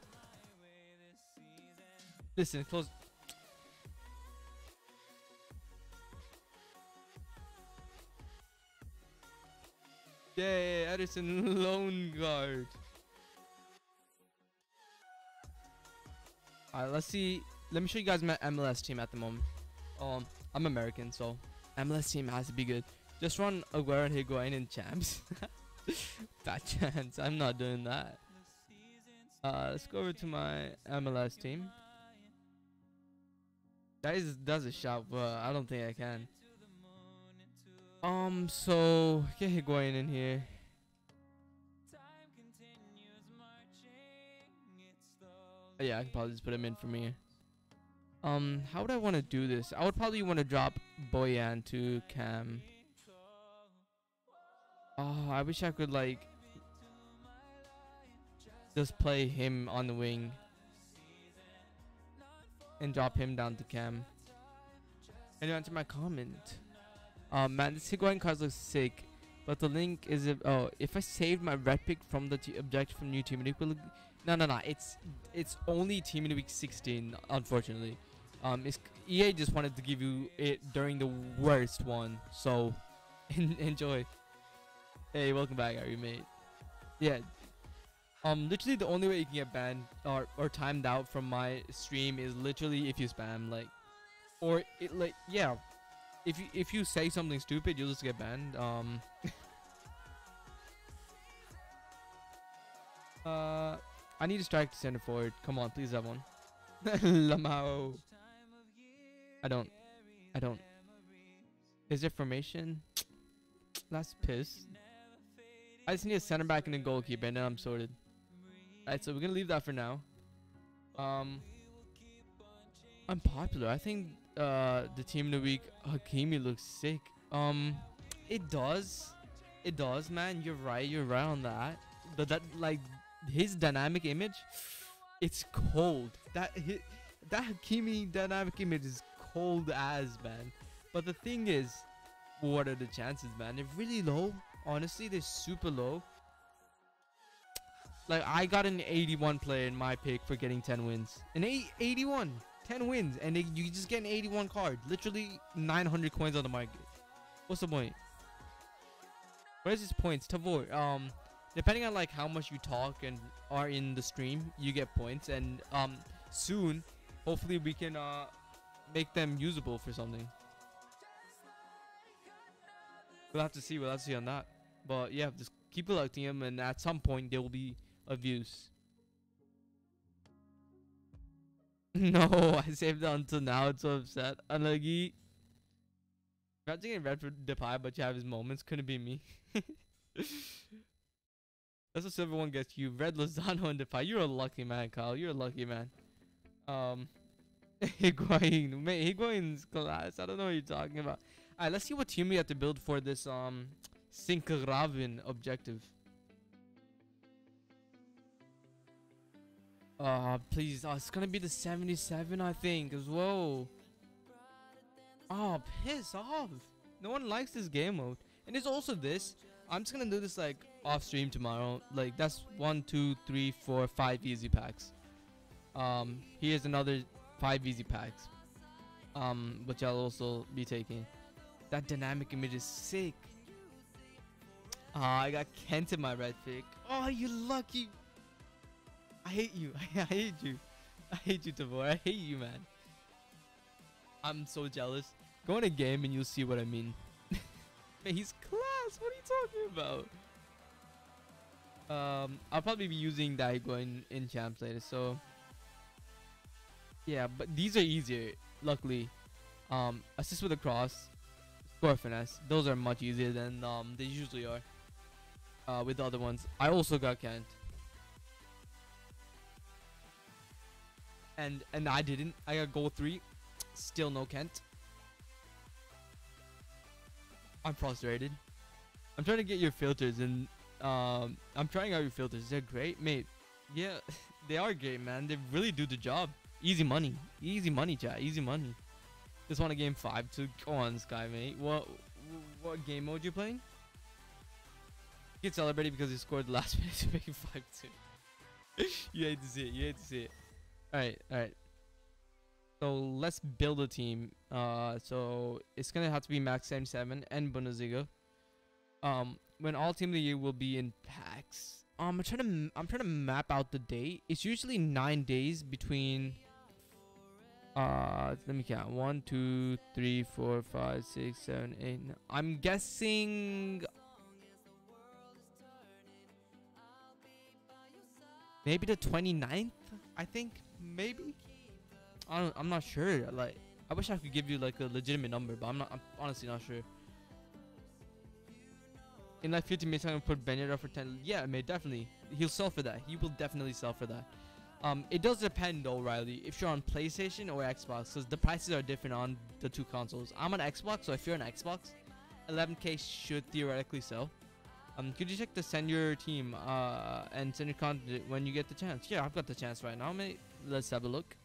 Listen, close. Yay, Edison *laughs* lone guard. Alright, let's see. Let me show you guys my MLS team at the moment. Um, I'm American, so MLS team has to be good. Just run Aguero and Higuain in champs. *laughs* Bad chance. I'm not doing that. Uh, let's go over to my MLS team. Guys does a shot, but I don't think I can. Um, so get Higuain in here. Yeah, I can probably just put him in for me. Um, how would I want to do this? I would probably want to drop Bojan to Cam. Oh, I wish I could like just play him on the wing and drop him down to Cam. And you answer my comment. Um, man, this Higuain card looks sick, but the link is if oh if I saved my red pick from the objective from new team it will no no no it's it's only team in week 16 unfortunately. Um, EA just wanted to give you it during the worst one, so *laughs* enjoy. Hey, welcome back, Ari mate. Yeah. Um, literally the only way you can get banned or or timed out from my stream is literally if you spam like, or it like yeah, if you if you say something stupid, you'll just get banned. Um. *laughs* uh, I need to strike to center forward. Come on, please have one. *laughs* Lamau. I don't. I don't. Is there formation? That's piss. I just need a center back and a goalkeeper, and then I'm sorted. Alright, so we're gonna leave that for now. Um, I'm popular. I think uh the team of the week Hakimi looks sick. Um, it does, it does, man. You're right. You're right on that. But that like his dynamic image, it's cold. That hit, that Hakimi dynamic image is cold as man. But the thing is, what are the chances, man? They're really low. Honestly, they're super low. Like, I got an 81 player in my pick for getting 10 wins. An 8, 81. 10 wins. And they, you just get an 81 card. Literally 900 coins on the market. What's the point? Where's his points? Tavor, um, depending on like how much you talk and are in the stream, you get points. And um, soon, hopefully we can uh, make them usable for something. We'll have to see. We'll have to see on that. But yeah, just keep electing them, and at some point they will be of use. *laughs* no, I saved it until now. It's so upset. Unlucky. Imagine getting red for Depay, but you have his moments. Couldn't be me. *laughs* That's what silver one gets you. Red Lozano and Depay. You're a lucky man, Kyle. You're a lucky man. Um, *laughs* Higuain. Mate, Higuain's class. I don't know what you're talking about. Alright, let's see what team we have to build for this um Sinkgraven objective. Uh, please. Oh, it's gonna be the 77, I think, as well. Oh, piss off. No one likes this game mode. And it's also this. I'm just gonna do this like off stream tomorrow. Like that's one, two, three, four, five easy packs. Um, here's another five easy packs. Um, which I'll also be taking. That dynamic image is sick. Ah, I got Kent in my red pick. Oh, you lucky. I hate you. *laughs* I hate you. I hate you, Tavor. I hate you, man. I'm so jealous. Go in a game and you'll see what I mean. *laughs* man, he's class. What are you talking about? Um, I'll probably be using Daigo in, in champs later, so yeah, but these are easier, luckily. Um, assist with a cross, score finesse. Those are much easier than um they usually are. Uh, with the other ones, I also got Kent. And and I didn't. I got goal three. Still no Kent. I'm frustrated. I'm trying to get your filters and um I'm trying out your filters. They're great, mate. Yeah, *laughs* they are great, man. They really do the job. Easy money. Easy money, chat. Easy money. Just want a game five to go on, Sky, mate. What what game mode you playing? Get celebrated because he scored the last *laughs* minute to make it 5 2. *laughs* you hate to see it. You hate to see it. Alright, alright. So let's build a team. Uh, so it's gonna have to be max 77 and Bundesliga. Um, when all team of the year will be in packs. Um, I'm trying to I'm trying to map out the date. It's usually nine days between uh, let me count. One, two, three, four, five, six, seven, eight. I'm guessing. Maybe the 29th, I think. Maybe. I don't, I'm not sure. Like, I wish I could give you like a legitimate number, but I'm not. I'm honestly not sure. In like 50 minutes, I'm gonna put Benito for 10. Yeah, mate, definitely. He'll sell for that. He will definitely sell for that. Um, it does depend though, Riley, if you're on PlayStation or Xbox, because the prices are different on the two consoles. I'm on Xbox, so if you're on Xbox, 11k should theoretically sell. Um, could you check to send your team uh and send your content when you get the chance? Yeah, I've got the chance right now, mate. Let's have a look.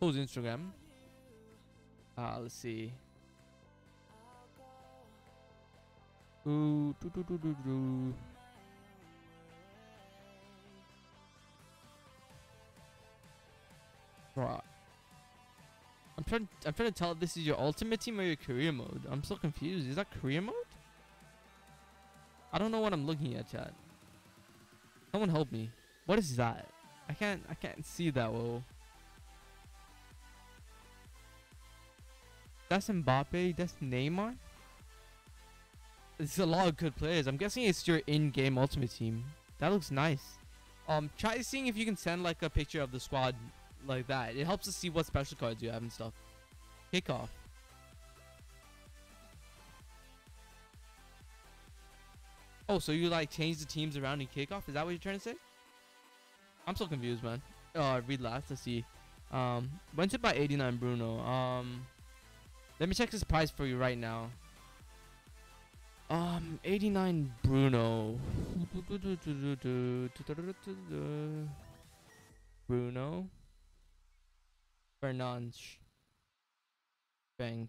Who's Instagram? Uh, let's see. Ooh, Bro, I'm trying. I'm trying to tell if this is your ultimate team or your career mode. I'm so confused. Is that career mode? I don't know what I'm looking at, chat. Someone help me. What is that? I can't. I can't see that well. That's Mbappe. That's Neymar. It's a lot of good players. I'm guessing it's your in-game ultimate team. That looks nice. Um, try seeing if you can send like a picture of the squad like that. It helps us see what special cards you have and stuff. Kickoff. Oh, so you like change the teams around in kickoff? Is that what you're trying to say? I'm so confused, man. Oh, read last. Let's see. Um, went to buy 89 Bruno. Um, let me check this price for you right now. Um, 89 Bruno. *laughs* Bruno. Fernandes. Bang.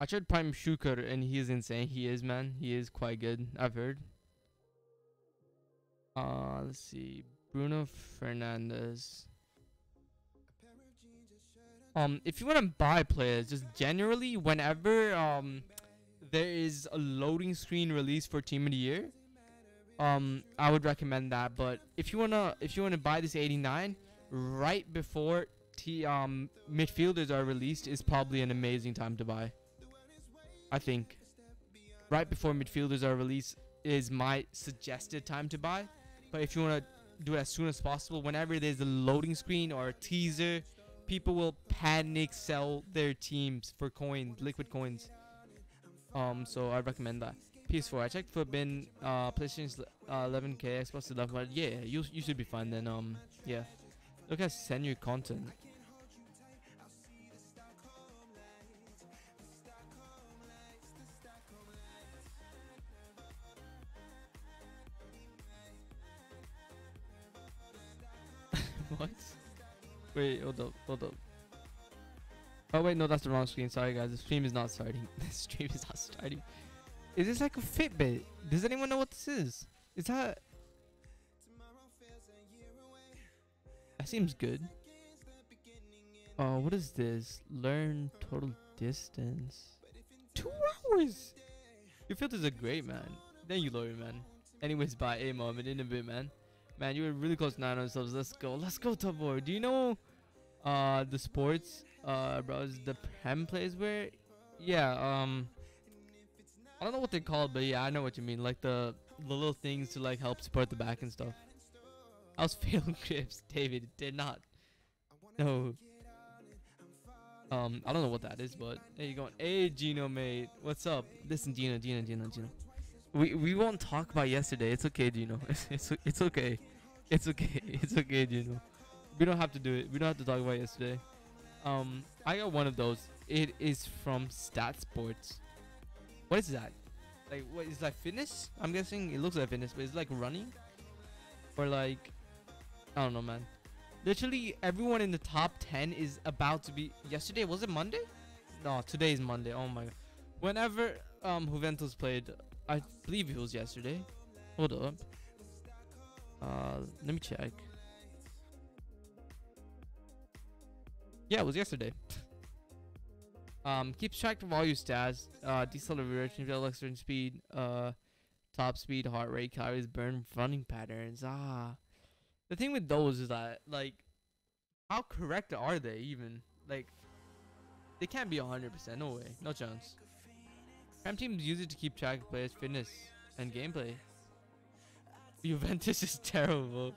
I tried Prime Suker and he is insane. He is, man. He is quite good. I've heard. Uh, let's see. Bruno Fernandes. Um, if you want to buy players, just generally, whenever um there is a loading screen release for Team of the Year, um, I would recommend that. But if you wanna, if you wanna buy this 89, right before T um midfielders are released is probably an amazing time to buy. I think right before midfielders are released is my suggested time to buy. But if you want to do it as soon as possible, whenever there's a loading screen or a teaser, people will panic sell their teams for coins, liquid coins. Um, so I recommend that. PS4. I checked for bin, uh, PlayStation uh, 11K, Xbox 11, but yeah, you you should be fine then. Um, yeah. Look at send your content. *laughs* what? Wait, hold up, hold up. Oh wait, no, that's the wrong screen. Sorry guys, the stream is not starting. *laughs* the stream is not starting. Is this like a Fitbit? Does anyone know what this is? Is that That seems good. Oh, what is this? Learn total distance. Two hours! Your filters are great, man. Thank you, Lori, man. Anyways, bye. A moment in a bit, man. Man, you were really close to 900 subs. Let's go. Let's go, top boy. Do you know uh the sports uh bros the prem plays where yeah um I don't know what they're called but yeah I know what you mean like the the little things to like help support the back and stuff. I was failing grips, *laughs* David did not. No. Um, I don't know what that is, but there you go. Hey, Gino, mate, what's up? Listen, Gino, Gino, Gino, Gino. We we won't talk about yesterday. It's okay, Gino. *laughs* It's it's, it's okay. It's okay. *laughs* It's okay, Gino. We don't have to do it. We don't have to talk about yesterday. Um, I got one of those. It is from Stat Sports. What is that? Like, what is that fitness? I'm guessing it looks like fitness, but it's like running, or like, I don't know, man. Literally everyone in the top 10 is about to be. Yesterday was it Monday? No, today is Monday. Oh my god. Whenever um Juventus played, I believe it was yesterday. Hold up. Uh, let me check. Yeah, it was yesterday. *laughs* um, keeps track of all your stats. Uh, deceleration, acceleration speed, uh, top speed, heart rate, calories burned, running patterns. Ah, the thing with those is that like, how correct are they even? Like, they can't be 100%. No way. No chance. Prem teams use it to keep track of players' fitness and gameplay. *laughs* Juventus is terrible.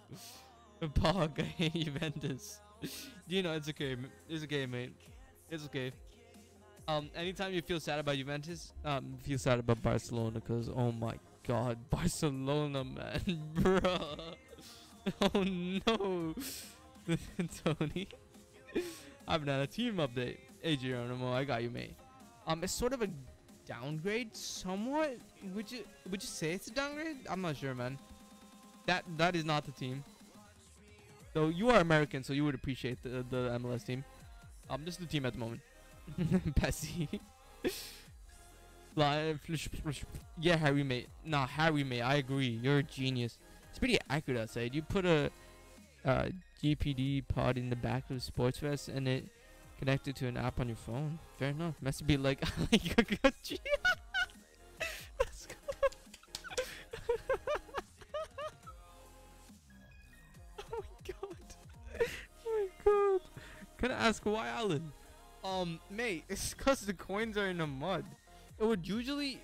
Pog, I hate Juventus. *laughs* you know, it's okay. It's okay, mate. It's okay. Um, anytime you feel sad about Juventus, um, feel sad about Barcelona, cause oh my God, *laughs* Barcelona, man, bruh. *laughs* Oh no, *laughs* Tony. I haven't a team update. Hey Geronimo, I got you, mate. Um, it's sort of a downgrade, somewhat. Would you would you say it's a downgrade? I'm not sure, man. That that is not the team. Though you are American, so you would appreciate the the MLS team. Um, this is the team at the moment. *laughs* Pessy. Yeah, Harry mate. Nah, Harry mate. I agree. You're a genius. It's pretty accurate, I'd say. You put a uh, GPS pod in the back of Sports Vest and it connected to an app on your phone. Fair enough. Must be like Let's go. oh my god. Oh my god. Can I ask why, Alan? Um, mate, it's because the coins are in the mud. It would usually,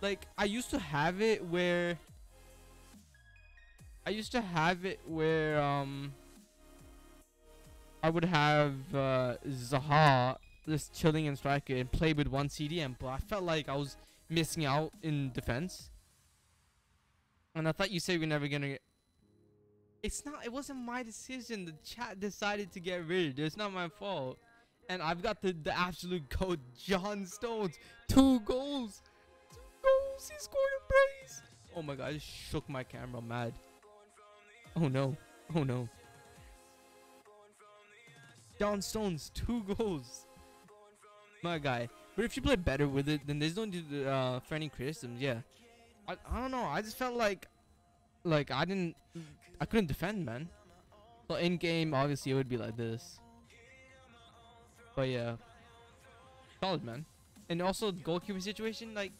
like, I used to have it where. I used to have it where um. I would have uh, Zaha just chilling in striker and play with one CDM, but I felt like I was missing out in defense. And I thought you said we're never gonna get. It's not. It wasn't my decision. The chat decided to get rid. Of. It's not my fault. And I've got the the absolute goat, John Stones, two goals, two goals. He scored a brace. Oh my god! I just shook my camera. Mad. Oh no. Oh no. John Stones, two *laughs* goals. My guy. But if you play better with it, then there's no need uh, for any criticisms. Yeah. I, I don't know. I just felt like, like I didn't, I couldn't defend, man. So in game, obviously it would be like this. But yeah, solid, man. And also the goalkeeper situation, like,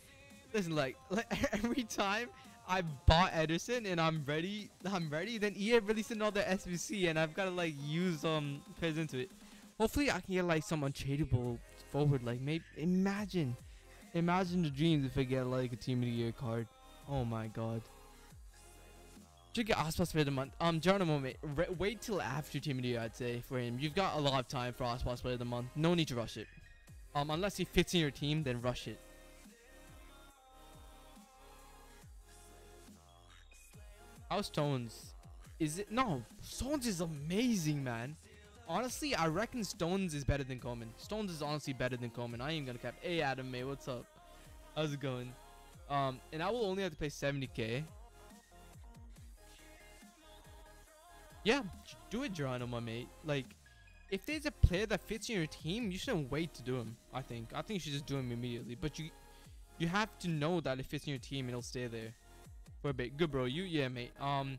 listen, like, *laughs* like every time I bought Ederson and I'm ready, I'm ready. Then EA released another SBC and I've got to like use um players into it. Hopefully I can get like some untradeable forward. Like maybe imagine, imagine the dreams if I get like a team of the year card. Oh my god. Should get Ospas Player of the Month. Um, Geronimo, re- wait till after Team of the Year, I'd say, for him. You've got a lot of time for Ospas Player of the Month. No need to rush it. Um, unless he fits in your team, then rush it. Stones? Is it no? Stones is amazing, man. Honestly, I reckon Stones is better than Coleman. Stones is honestly better than Coleman. I ain't gonna cap. Hey, Adam May, what's up? How's it going? Um, and I will only have to pay 70k. Yeah, do it, Geronimo, mate. Like, if there's a player that fits in your team, you shouldn't wait to do him. I think. I think you should just do him immediately. But you, you have to know that it fits in your team and it'll stay there for a bit. Good, bro. You, yeah, mate. Um,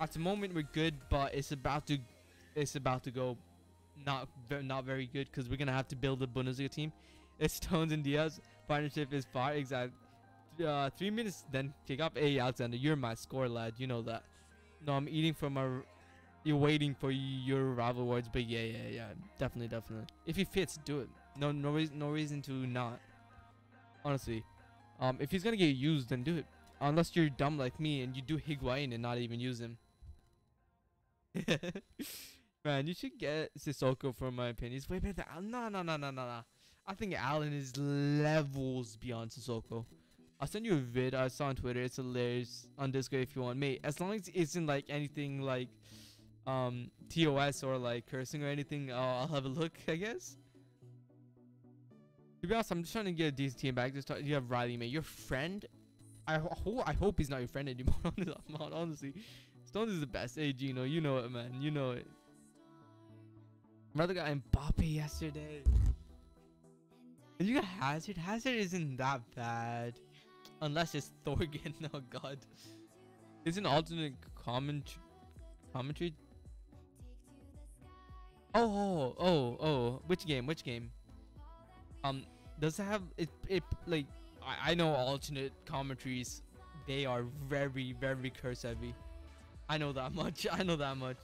at the moment we're good, but it's about to, it's about to go, not not very good because we're gonna have to build a Bundesliga team. *laughs* It's Stones and Diaz partnership is far exact. Uh, three minutes then kick up. Hey, Alexander, you're my score lad. You know that. No, I'm eating from my. You're waiting for your rival words, but yeah, yeah, yeah, definitely, definitely. If he fits, do it. No, no reason, no reason to not. Honestly, um, if he's gonna get used, then do it. Unless you're dumb like me and you do Higuain and not even use him. *laughs* Man, you should get Sissoko for my opinion. He's way better than No, no, no, no, no, no. I think Allen is levels beyond Sissoko. I'll send you a vid I saw on Twitter. It's hilarious on Discord if you want. Mate, as long as it isn't like anything like um TOS or like cursing or anything, uh, I'll have a look, I guess. To be honest, I'm just trying to get a decent team back. Just talk, you have Riley, mate. Your friend? I, ho I hope he's not your friend anymore. *laughs* honestly, Stones is the best. Hey, Gino, you know it, man. You know it. Brother got Mbappe yesterday. And you got Hazard. Hazard isn't that bad. Unless it's *laughs* Thorgan. Oh god. It's an alternate comment commentary. Oh, oh, oh, oh. Which game? Which game? Um, does it have it? It like I, I know alternate commentaries. They are very, very curse heavy. I know that much. *laughs* I know that much.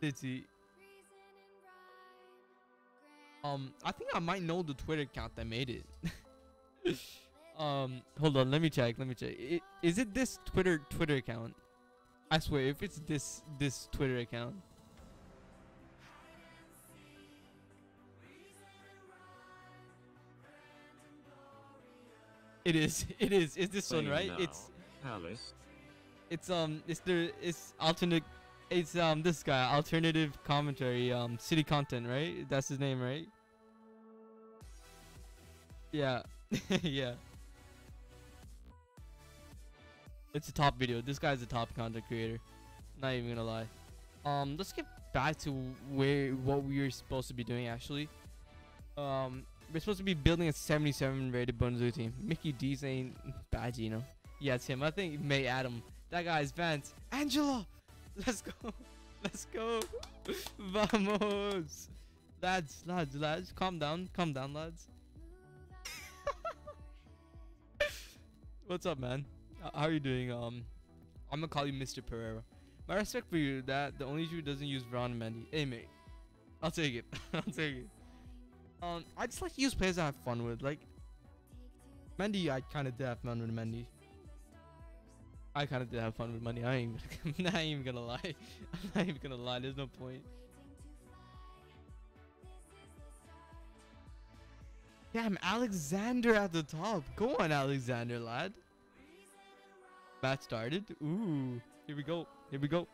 City. Um, I think I might know the Twitter account that made it. *laughs* um, hold on, let me check. Let me check. It, is it this Twitter Twitter account? I swear, if it's this this Twitter account. It is. *laughs* It is. Is this one right? Now. It's Alice. It's um. It's the. It's alternate. It's um. This guy. Alternative commentary. Um. City content. Right. That's his name. Right. Yeah. *laughs* yeah. It's a top video. This guy's a top content creator. Not even gonna lie. Um, let's get back to where what we were supposed to be doing actually. Um, we're supposed to be building a 77 rated Bundesliga team. Mickey D's ain't bad, you know. Yeah, it's him. I think May Adam. That guy's Vance. Angela! *laughs* Let's go. *laughs* Let's go. *laughs* Vamos. Lads, lads, lads. Calm down. Calm down, lads. What's up, man? How are you doing? Um, I'm gonna call you Mr. Pereira. My respect for you that the only issue doesn't use Veron and Mendy. Hey, mate. I'll take it. I'll take it. Um, I just like to use players I have fun with. Like, Mendy, I kind of did have fun with Mendy. I kind of did have fun with money. I ain't, *laughs* I'm not even gonna lie. *laughs* I'm not even gonna lie. There's no point. Damn, Alexander at the top. Go on, Alexander, lad. Match started. Ooh. Here we go. Here we go.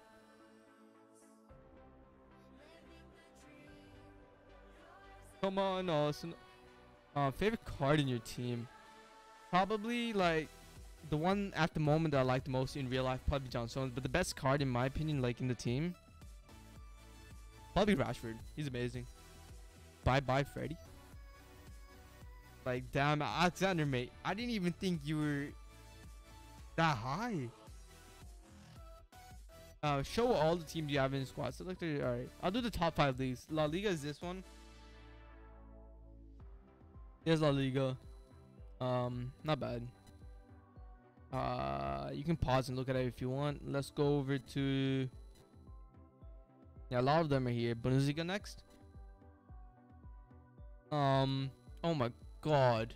Come on, Austin. Uh, favorite card in your team? Probably like the one at the moment that I like the most in real life, probably John Stones. But the best card in my opinion, like in the team, probably Rashford. He's amazing. Bye bye, Freddy. Like, damn, Alexander, mate. I didn't even think you were that high. Uh, show all the teams you have in squad. So, all right. I'll do the top five leagues. La Liga is this one. Here's La Liga. Um, not bad. Uh, you can pause and look at it if you want. Let's go over to. Yeah, a lot of them are here. Bundesliga next. Um. Oh my god.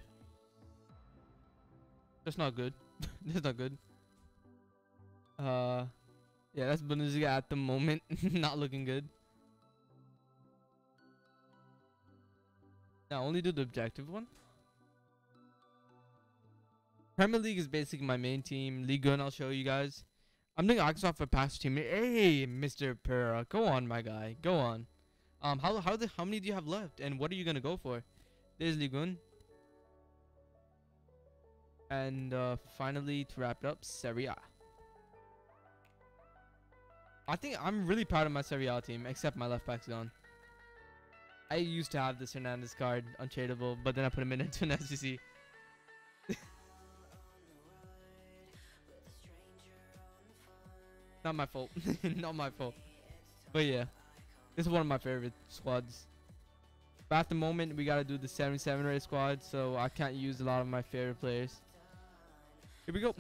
That's not good. *laughs* that's not good. Uh, yeah, that's Bundesliga at the moment. *laughs* not looking good. Now, only do the objective one. Premier League is basically my main team. League One, I'll show you guys. I'm doing Microsoft for past team. Hey, Mr. Pereira, go on, my guy, go on. Um, how how the how many do you have left, and what are you gonna go for? There's One. And uh, finally, to wrap it up, Serie A. I think I'm really proud of my Serie A team, except my left back's gone. I used to have this Hernandez card, untradeable, but then I put him in *laughs* into an SBC. *laughs* Not my fault. *laughs* Not my fault. But yeah, this is one of my favorite squads. But at the moment, we gotta do the 77 rated squad, so I can't use a lot of my favorite players. Here we go.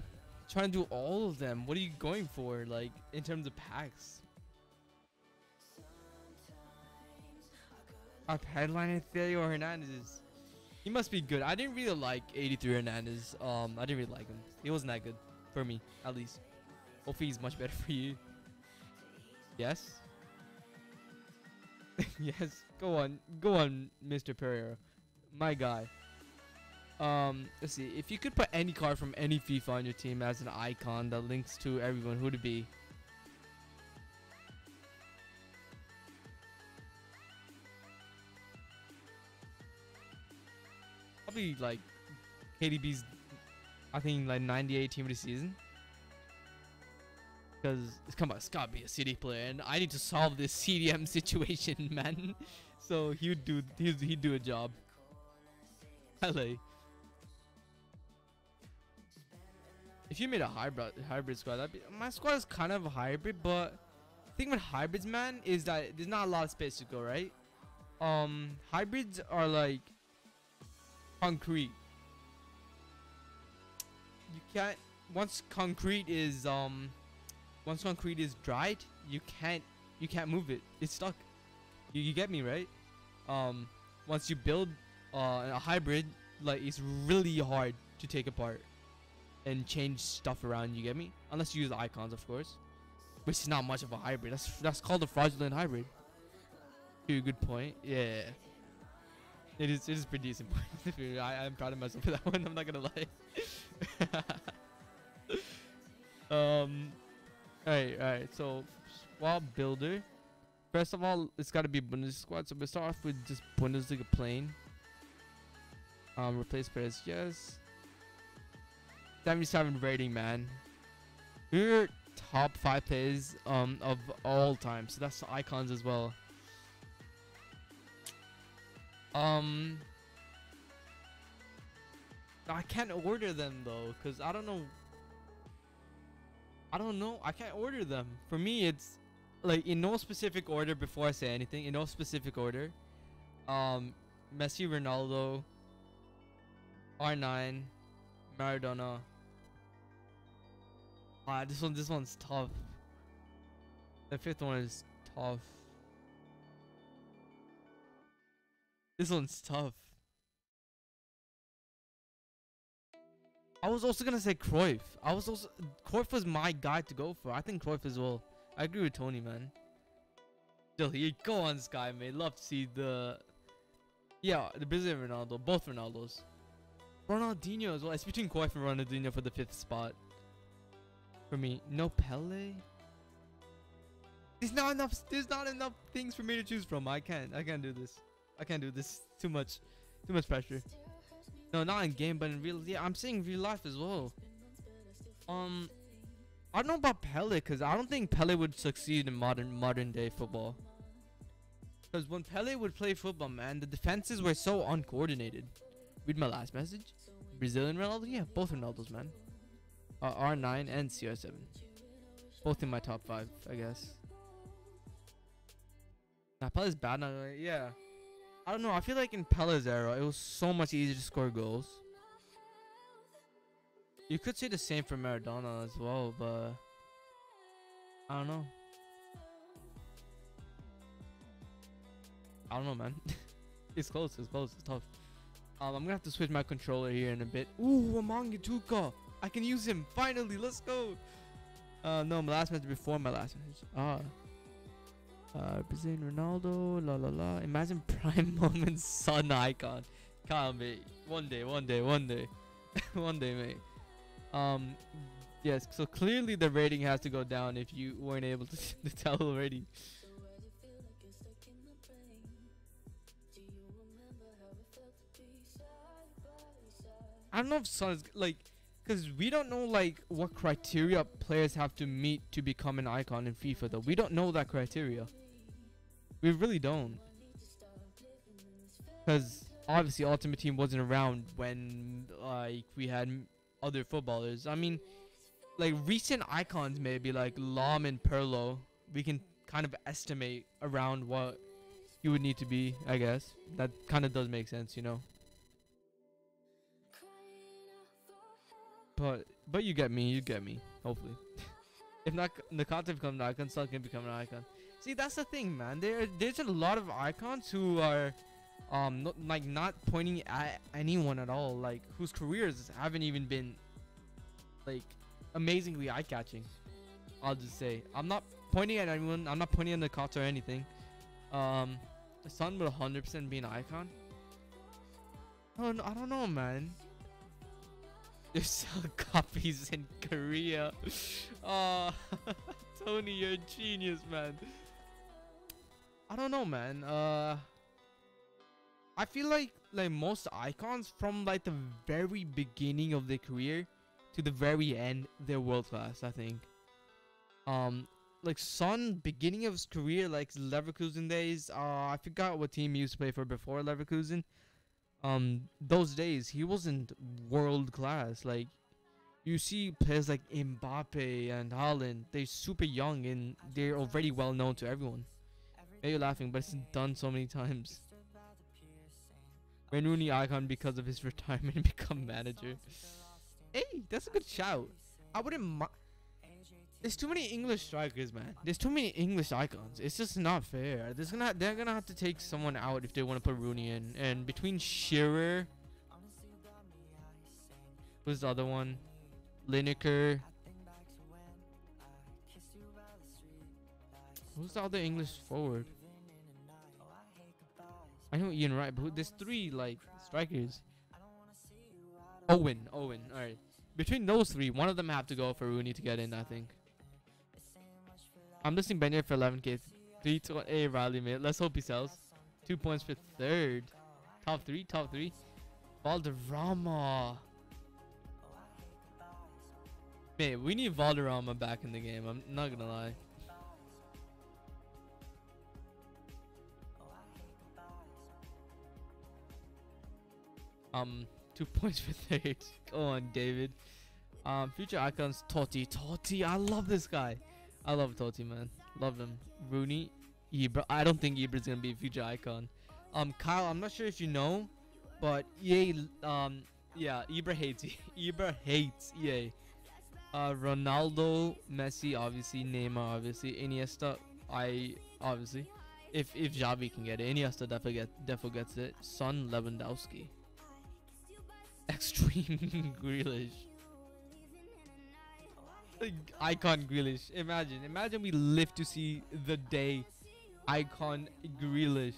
trying to do all of them. What are you going for, like in terms of packs? Our headliner Theo Hernandez. He must be good. I didn't really like 83 Hernandez. Um, I didn't really like him. He wasn't that good for me, at least. Hopefully he's much better *laughs* for you. Yes. *laughs* yes. Go on. Go on, Mr. Pereira. My guy. Um, let's see. If you could put any card from any FIFA on your team as an icon that links to everyone, who would it be? Probably like KDB's, I think like 98 team of the season. Because it's come on, it's gotta be a CD player, and I need to solve this *laughs* CDM situation, *laughs* man. so he'd do he'd, he'd do a job. LA. If you made a hybrid hybrid squad, that'd be my squad is kind of a hybrid, but the thing with hybrids, man, is that there's not a lot of space to go, right? Um, hybrids are like concrete. You can't once concrete is um once concrete is dried, you can't you can't move it. It's stuck. You, you get me right? Um, once you build uh, a hybrid, like it's really hard to take apart and change stuff around. You get me? Unless you use icons, of course. Which is not much of a hybrid. That's that's called a fraudulent hybrid. Good point. Yeah. It is. It is pretty decent *laughs* point. I, I'm proud of myself for that one. I'm not gonna lie. *laughs* um. Alright, alright. So, squad builder. First of all, it's got to be Bundesliga squad. So we start off with just Bundesliga plain. Um, replace players, yes. 77 rating, man. We're top five players um of all time, so that's icons as well. Um, I can't order them though, cause I don't know. I don't know. I can't order them. For me, it's like in no specific order. Before I say anything, in no specific order. Um, Messi, Ronaldo, R9, Maradona. Ah, this one, this one's tough. The fifth one is tough. This one's tough. I was also gonna say Cruyff. I was also Cruyff was my guy to go for. I think Cruyff as well. I agree with Tony, man. Still, here go on, Sky, man. Love to see the, yeah, the Brazilian Ronaldo, both Ronaldos. Ronaldinho as well. It's between Cruyff and Ronaldinho for the fifth spot. For me, no Pele. There's not enough. There's not enough things for me to choose from. I can't. I can't do this. I can't do this. Too much. Too much pressure. No, not in game, but in real. Yeah, I'm saying real life as well. Um, I don't know about Pele because I don't think Pele would succeed in modern modern day football. Because when Pele would play football, man, the defenses were so uncoordinated. Read my last message. Brazilian Ronaldo, yeah, both Ronaldos, man. Uh, R9 and CR7, both in my top five, I guess. Nah, Pele's bad now. Yeah. I don't know. I feel like in Pele's era, it was so much easier to score goals. You could say the same for Maradona as well, but I don't know. I don't know, man. *laughs* it's close. It's close. It's tough. Um, I'm gonna have to switch my controller here in a bit. Ooh, Among I can use him finally. Let's go. Uh, no, my last message before my last message. Ah. Uh, Brazilian Ronaldo, la la la. Imagine *laughs* prime moments sun icon. Come be. One day, one day, one day, *laughs* one day, mate. Um, yes. So clearly the rating has to go down if you weren't able to, *laughs* to tell already. I don't know if Son is like, because we don't know like what criteria players have to meet to become an icon in FIFA. Though we don't know that criteria. We really don't. Because obviously Ultimate Team wasn't around when like we had other footballers. I mean, like recent icons maybe like Lahm and Pirlo, we can kind of estimate around what you would need to be, I guess. That kind of does make sense, you know. But but you get me. You get me. Hopefully, if not, Nakata becomes an icon. Son can become an icon. See, that's the thing, man. There, there's a lot of icons who are, um, not, like not pointing at anyone at all. Like whose careers haven't even been, like, amazingly eye-catching. I'll just say I'm not pointing at anyone. I'm not pointing at Nakata or anything. Um, the Son would 100% be an icon. Oh, no, I don't know, man. They sell *laughs* copies in Korea. Oh, *laughs* *laughs* Tony, you're a genius, man. I don't know, man. Uh, I feel like like most icons from like the very beginning of their career to the very end, they're world class. I think. Um, like Son, beginning of his career, like Leverkusen days. Uh, I forgot what team he used to play for before Leverkusen. Um, those days he wasn't world class. Like, you see players like Mbappe and Haaland, they're super young and they're already well known to everyone. Yeah, you're laughing, but it's done so many times. When Rooney icon because of his *laughs* retirement become manager. Hey, that's a good shout. I wouldn't mind. There's too many English strikers, man. There's too many English icons. It's just not fair. There's gonna they're gonna have to take someone out if they want to put Rooney in. And between Shearer, who's the other one? Lineker. Who's the other English forward? I know Ian Wright, but there's three like strikers. Owen, Owen. All right. Between those three, one of them have to go for Rooney to get in. I think. I'm listing Benyer for 11k. Three to a rally mate. Let's hope he sells. Two points for third. Top three, top three. Valderrama. Mate, we need Valderrama back in the game. I'm not gonna lie. Um, two *laughs* points for third. Go on, David. Um, future icons, Totti. Totti, I love this guy. I love Totti, man. Love him. Rooney, Ibra. I don't think Ibra's gonna be a future icon. Um, Kyle, I'm not sure if you know, but EA, um, yeah, Ibra hates *laughs* Ibra hates EA. Uh, Ronaldo, Messi, obviously, Neymar, obviously, Iniesta, I obviously. If if Xavi can get it, Iniesta definitely get definitely gets it. Son Lewandowski. Extreme *laughs* Grealish. Icon Grealish. Imagine, imagine we live to see the day Icon Grealish.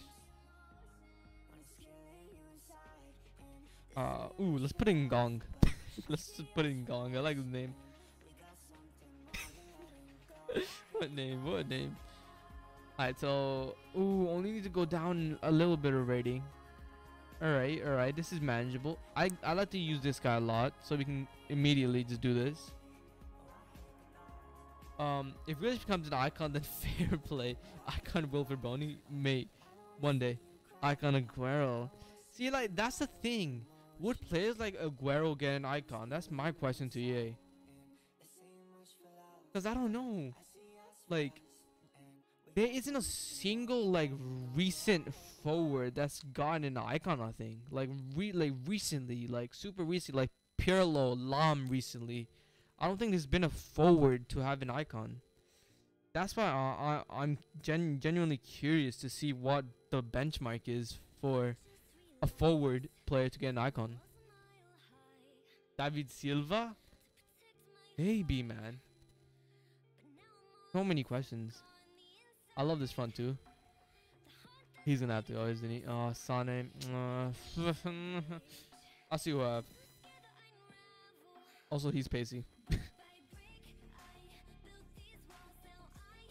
Uh, ooh, let's put in Gong. *laughs* let's just put in Gong. I like the name. *laughs* what name? What name? Alright, so ooh, only need to go down a little bit of rating. Alright, alright, this is manageable. I I like to use this guy a lot, so we can immediately just do this. Um, if Grealish becomes an icon, *laughs* then fair play. Icon Wilfred Bony, mate, one day. Icon Aguero. See, like that's the thing. Would players like Aguero get an icon? That's my question to EA. Cause I don't know. Like, there isn't a single like recent forward that's gotten an icon. I think like re like recently, like super recent, like Pirlo, Lahm recently. I don't think there's been a forward to have an icon. That's why I, I I'm gen genuinely curious to see what the benchmark is for a forward player to get an icon. David Silva? Maybe, man. So many questions. I love this front too. He's gonna have to go, isn't he? Oh, Sane. Uh, *laughs* I'll see who I have. Also, he's pacey. *laughs*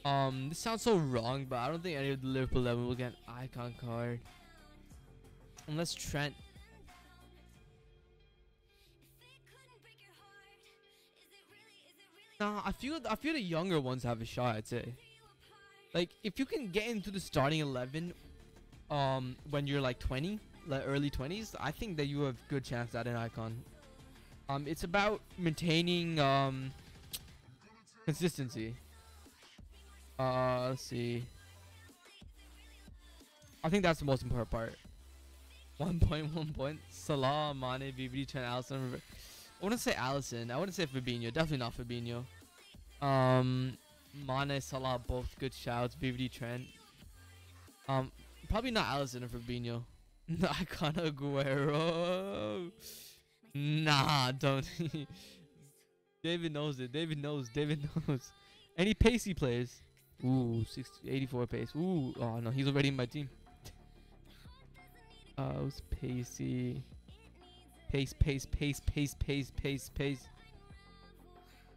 um, this sounds so wrong, but I don't think any of the Liverpool 11 will get an icon card. Unless Trent. Nah, I feel I feel the younger ones have a shot. I'd say. Like if you can get into the starting 11, um, when you're like 20, like early 20s, I think that you have good chance at an icon. Um, it's about maintaining um consistency. Uh, let's see. I think that's the most important part. *laughs* One point, one point. Salah, Mane, BBD, Alisson. I wouldn't say Alisson. I wouldn't say Fabinho. Definitely not Fabinho. Um, Mane, Salah, both good shouts. BVD Trent. Um, probably not Alisson or Fabinho. *laughs* Icon Aguero. Nah, don't. *laughs* David knows it. David knows. David *laughs* knows. Any pacey players? Ooh, 60, 84 pace. Ooh, oh no, he's already in my team. Uh, who's pacey? Pace, pace, pace, pace, pace, pace, pace.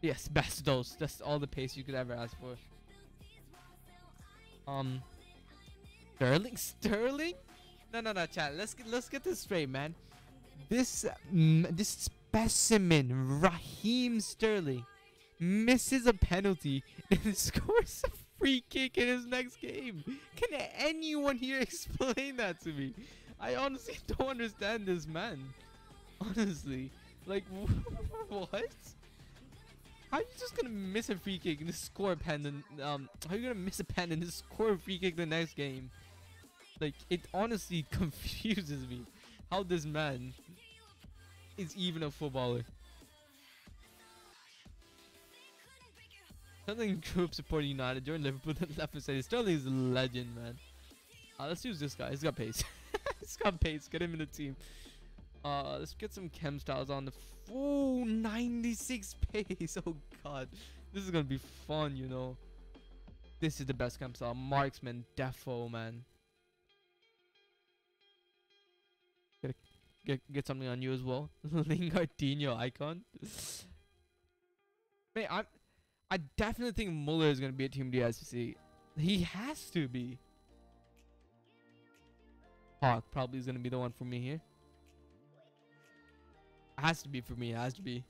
Yes, best dose. That's all the pace you could ever ask for. Um, Sterling, *laughs* Sterling. No, no, no, chat. Let's get let's get this straight, man. This mm, this specimen, Raheem Sterling, misses a penalty *laughs* and scores a free kick in his next game. Can anyone here *laughs* explain that to me? I honestly don't understand this man. Honestly, like what? How are you just gonna miss a free kick and score a pen and um how are you gonna miss a pen and score a free kick the next game? Like it honestly *laughs* confuses me how this man is even a footballer. Sterling group supporting United joined Liverpool *laughs* and left and said Sterling is a legend, man. Uh, let's use this guy. He's got pace. *laughs* He's got pace. Get him in the team. Uh, let's get some chem styles on the. Ooh, 96 *laughs* pace. Oh god, this is gonna be fun. You know. This is the best chem style. Marksman, defo, man. Get, a, get get something on you as well. *laughs* Lingardinho icon. *laughs* Man, I'm. I definitely think Muller is gonna be a team DSC. He has to be. Hawk probably is gonna be the one for me here. Has to be for me. It Has to be.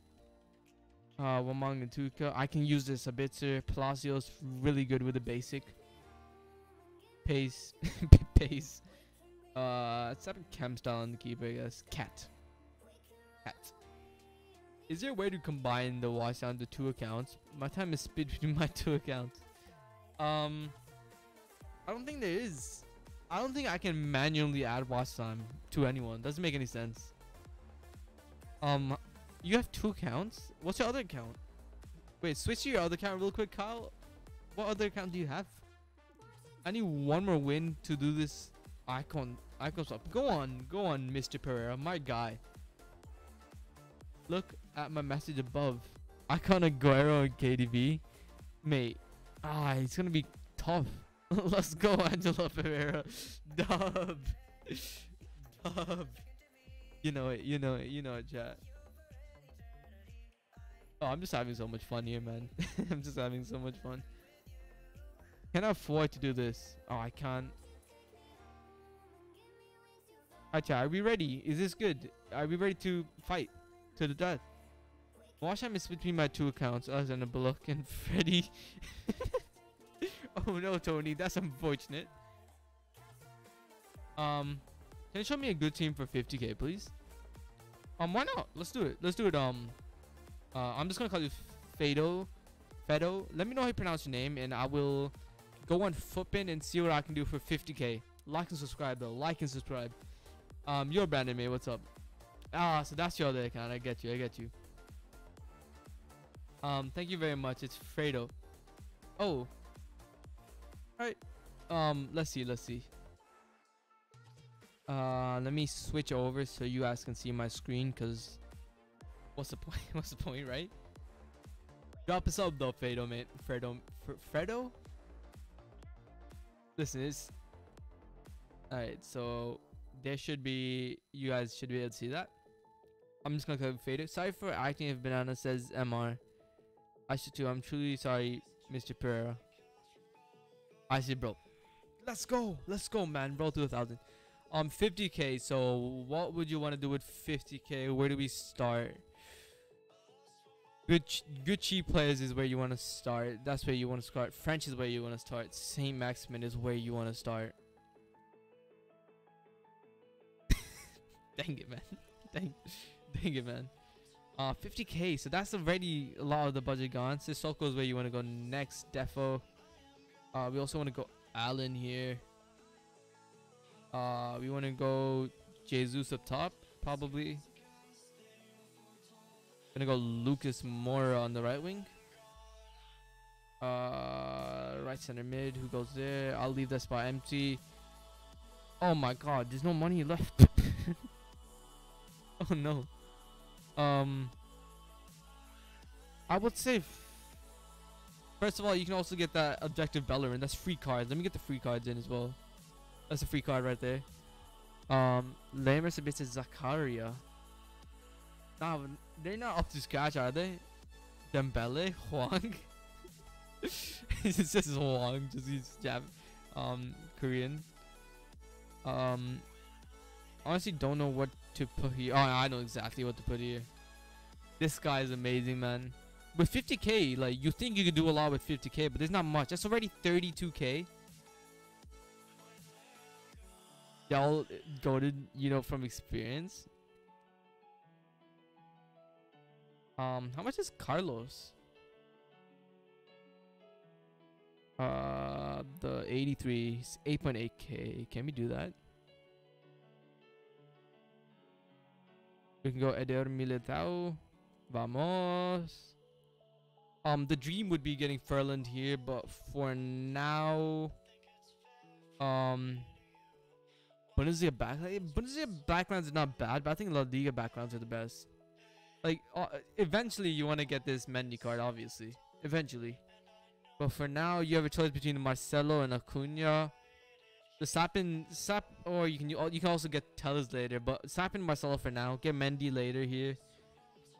Uh, Wamangituka. I can use this a bit, sir. Palacios really good with the basic. Pace, *laughs* pace. Uh, it's a chem style in the keeper, I guess. Cat. Cat. Is there a way to combine the watch down to two accounts? My time is split *laughs* between my two accounts. Um, I don't think there is. I don't think I can manually add watch time to anyone. Doesn't make any sense. Um, you have two accounts. What's your other account? Wait, switch to your other account real quick, Kyle. What other account do you have? I need one more win to do this icon icon swap. Go on, go on, Mr. Pereira, my guy. Look at my message above. Icon Aguero and KDB. Mate, ah, it's gonna be tough. *laughs* Let's go, Angelo Pereira. *laughs* Dub. *laughs* Dub. You know it, you know it, you know it, chat. Oh, I'm just having so much fun here, man. *laughs* I'm just having so much fun. Can I afford to do this? Oh, I can't. Chat, are we ready? Is this good? Are we ready to fight to the death? Watch time is between my two accounts, us and a block and *laughs* Freddy. *laughs* oh no, Tony, that's unfortunate. Um, can you show me a good team for 50k, please? Um, why not? Let's do it. Let's do it. Um, uh, I'm just gonna call you Fado. Fado. Let me know how you pronounce your name, and I will go on Futbin and see what I can do for 50k. Like and subscribe, though. Like and subscribe. Um, you're Brandon May. What's up? Ah, so that's your other account. I get you. I get you. Um, thank you very much. It's Fredo. Oh. Alright. Um, let's see. Let's see. Uh, let me switch over so you guys can see my screen, cause what's the *laughs* point? what's the point, right? Drop a sub though, Fredo, man. Fredo, Fredo. Listen, it's alright. So there should be you guys should be able to see that. I'm just gonna click Fredo. Sorry for acting if banana says MR. I should too. I'm truly sorry, Mr. Pereira. I see, bro. Let's go. Let's go, man. Roll to a thousand. Um, 50k. So, what would you want to do with 50k? Where do we start? Good, good cheap players is where you want to start. That's where you want to start. French is where you want to start. Saint Maximin is where you want to start. *laughs* dang it, man. *laughs* dang, dang it, man. Uh, 50k. So that's already a lot of the budget gone. Sissoko is where you want to go next. Defo. Uh, we also want to go Allen here. Uh, we want to go Jesus up top, probably. Gonna go Lucas Moura on the right wing. Uh, right center mid. Who goes there? I'll leave that spot empty. Oh my god, there's no money left. *laughs* oh no. Um, I would say. First of all, you can also get that objective Bellerin. That's free cards. Let me get the free cards in as well. That's a free card right there. Um, bit to Zakaria. Nah, they're not up to scratch, are they? Dembele, *laughs* Huang. it says Huang, just he's Jap, um, Korean. Um, honestly, don't know what to put here. Oh, I know exactly what to put here. This guy is amazing, man. With 50k, like you think you could do a lot with 50k, but there's not much. That's already 32k. Y'all go to you know, from experience. Um, how much is Carlos? Uh, the 83 8.8k. Can we do that? We can go Eder Militao. Vamos. Um, the dream would be getting Furland here, but for now, um, Bundesliga back Bundesliga backgrounds are not bad, but I think La Liga backgrounds are the best. Like, uh, eventually you want to get this Mendy card, obviously. Eventually. But for now, you have a choice between Marcelo and Acuna. The Sapin, Sap, or you can you, can also get Tellers later, but Sapin Marcelo for now. Get Mendy later here,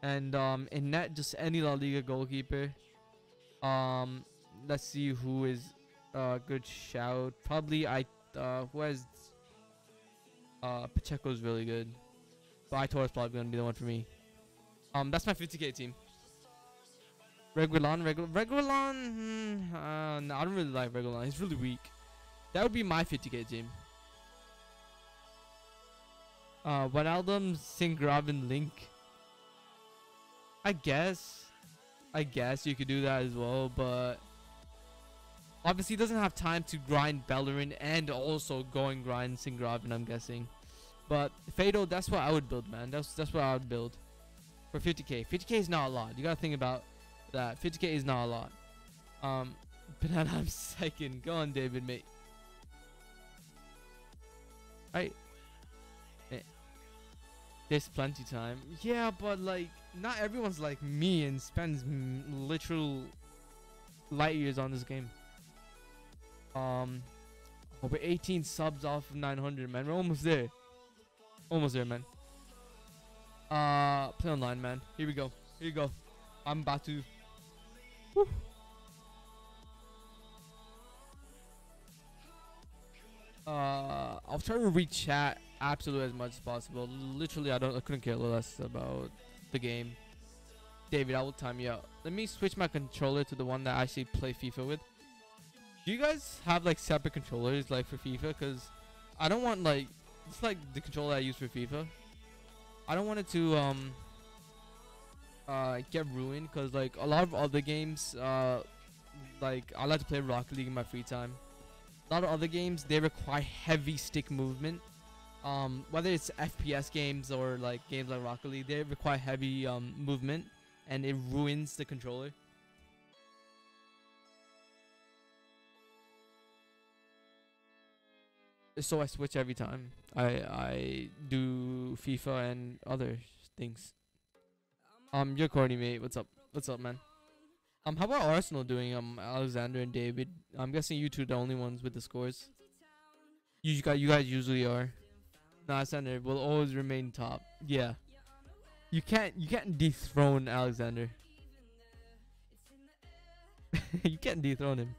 and um in net just any La Liga goalkeeper. Um, let's see who is a good shout. Probably I uh who has uh Pacheco's really good, but Aitor's probably gonna be the one for me. Um, that's my 50k team. Regulon, Regulon, Regulon. Hmm, uh, no, I don't really like Regulon. He's really weak. That would be my 50k team. Uh, Wijnaldum, Sinkgraven, Link. I guess. I guess you could do that as well, but obviously he doesn't have time to grind Bellerin and also go and grind Sinkgraven. I'm guessing. But Fado, that's what I would build, man. That's that's what I would build for 50k. 50k is not a lot. You gotta think about that. 50k is not a lot. Um, *laughs* Banana, I'm second. Go on, David, mate. Right. Eh. There's plenty time. Yeah, but like, not everyone's like me and spends literal light years on this game. Um, over 18 subs off of 900, man. We're almost there. Almost there, man. Uh, play online, man. Here we go. Here you go. I'm about to. Whew. Uh, I'll try to read chat absolutely as much as possible. Literally, I don't, I couldn't care less about the game. David, I will time you out. Let me switch my controller to the one that I actually play FIFA with. Do you guys have like separate controllers like for FIFA? Cause I don't want like it's like the controller I use for FIFA. I don't want it to um uh get ruined because like a lot of other games uh like I like to play Rocket League in my free time. A lot of other games they require heavy stick movement. Um, whether it's FPS games or like games like Rocket League, they require heavy um movement and it ruins the controller. So I switch every time. I I do FIFA and other things. Um, you're corny, mate. What's up? What's up, man? Um, how about Arsenal doing? Um, Alexander and David. I'm guessing you two are the only ones with the scores. You guys, you guys usually are. No, Alexander will always remain top. Yeah. You can't, you can't dethrone Alexander. *laughs* you can't dethrone him.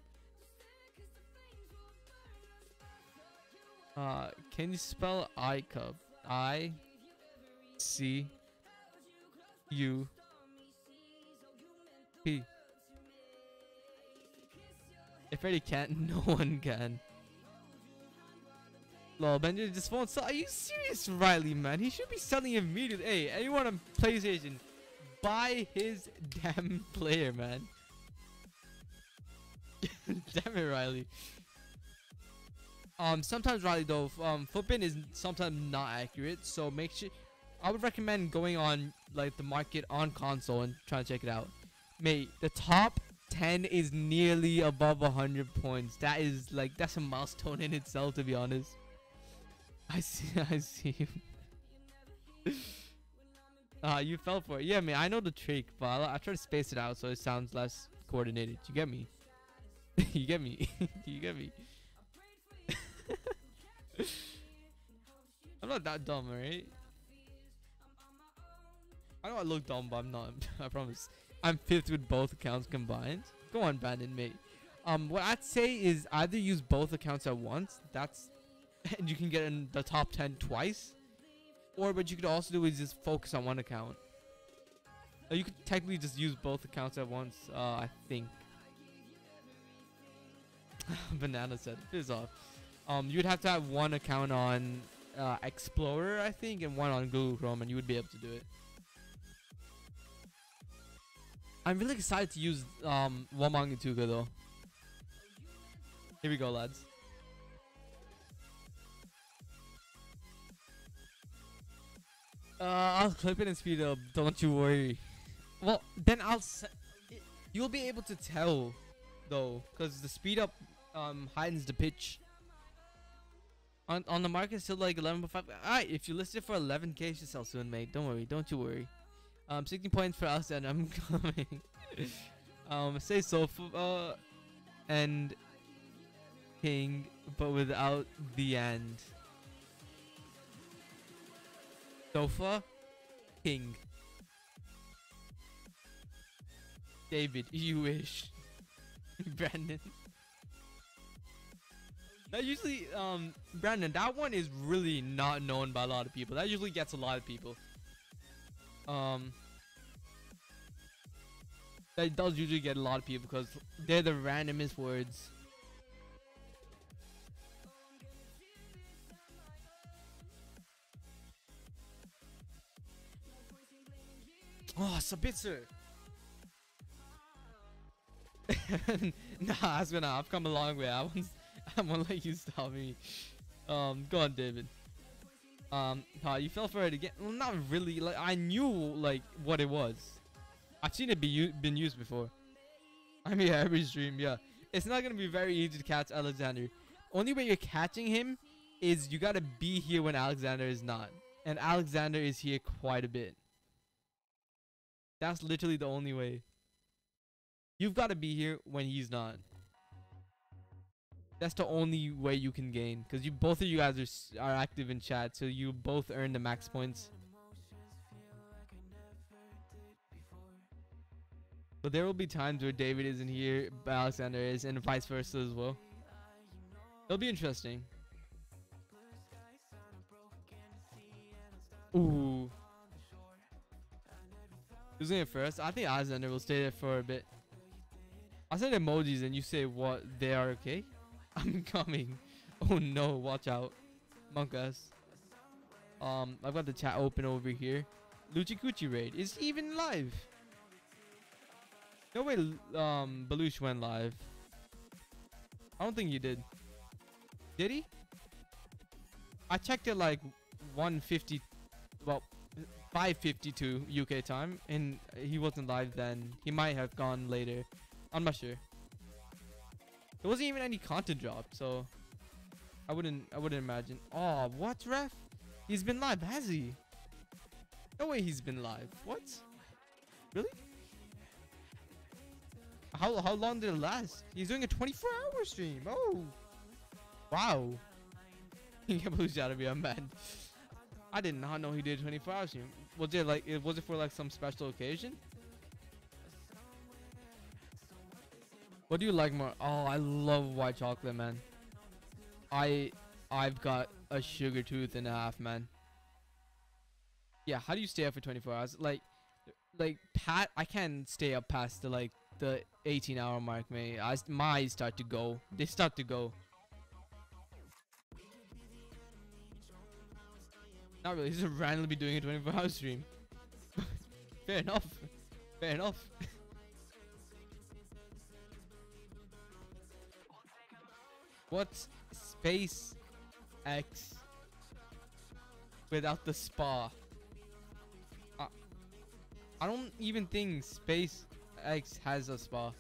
Uh, can you spell I cup? I C U P. If Eddie can't, *laughs* no one can. Lol, Benji just won't sell. Are you serious, Riley, man? He should be selling immediately. Hey, anyone on PlayStation, buy his *laughs* damn player, man. *laughs* damn it, Riley. Um, sometimes Riley though, um, Futbin is sometimes not accurate, so make sure. I would recommend going on like the market on console and trying to check it out. Mate, the top 10 is nearly above 100 points. That is like that's a milestone in itself to be honest. I see *laughs* I see. Ah, *laughs* uh, you fell for it. Yeah, man, I know the trick, but I, I try to space it out so it sounds less coordinated. You get me? *laughs* you get me? you get me? I'm not that dumb, right? I know I look dumb, but I'm not. *laughs* I promise. I'm fifth with both accounts combined. Go on, Brandon, mate. Um, what I'd say is either use both accounts at once. That's, *laughs* and you can get in the top ten twice. Or what you could also do is just focus on one account. You could technically just use both accounts at once. Uh, I think. *laughs* Banana said, "Fizz off." Um, you'd have to have one account on uh, Explorer, I think, and one on Google Chrome, and you would be able to do it. I'm really excited to use um Wamangituka though. Here we go, lads. Uh, I'll clip it and speed up. Don't you worry. Well, then I'll. you'll be able to tell, though, because the speed up um heightens the pitch. On on the market, still like 11.5. Alright, if you list it for 11k, you should sell soon, mate. Don't worry. Don't you worry. Um, 16 points for us, and I'm *laughs* coming. um, say Sofa uh, and King, but without the end. Sofa, King. David, *laughs* you wish. *laughs* Brandon. That usually, um, Brandon, that one is really not known by a lot of people. That usually gets a lot of people. Um, that does usually get a lot of people because they're the randomest words. Oh, Sabitzer. *laughs* nah, that's gonna. I've come a long way. I won't. *laughs* I won't let you stop me. Um, go on, David. Um, uh, you fell for it again. Well, not really. Like I knew like what it was. I've seen it be been used before. *laughs* I mean, *laughs* every stream, yeah. It's not gonna be very easy to catch Alexander. Only way you're catching him is you gotta be here when Alexander is not, and Alexander is here quite a bit. That's literally the only way. You've got to be here when he's not. That's the only way you can gain, because you both of you guys are are active in chat, so you both earn the max points. But there will be times where David isn't here, but Alexander is, and vice versa as well. It'll be interesting. Ooh. Who's in first? I think Alexander will stay there for a bit. I said emojis and you say what? They are okay? *laughs* I'm coming. Oh no, watch out. Monkas. Um, I've got the chat open over here. Luchi Kuchi raid is even live. No way um Belush went live. I don't think he did. Did he? I checked it like 150 well 552 UK time and he wasn't live then. He might have gone later. I'm not sure. There wasn't even any content drop, so I wouldn't I wouldn't imagine. Oh, what ref? He's been live, has he? No way he's been live. What? Really? How how long did it last? He's doing a 24 hour stream. Oh. Wow. *laughs* You can't believe out of me. I'm mad. I did not know he did 24 hour stream. Was it like was it for like some special occasion? What do you like more? Oh, I love white chocolate, man. I I've got a sugar tooth and a half, man. Yeah, how do you stay up for 24 hours? Like like Pat, I can't stay up past the like the 18 hour mark, mate. I, my eyes start to go. They start to go. Not really. *laughs* Just randomly be doing a 24 hour stream. *laughs* Fair enough. Fair enough. *laughs* What's Space X without the spa? I don't even think Space X has a spa.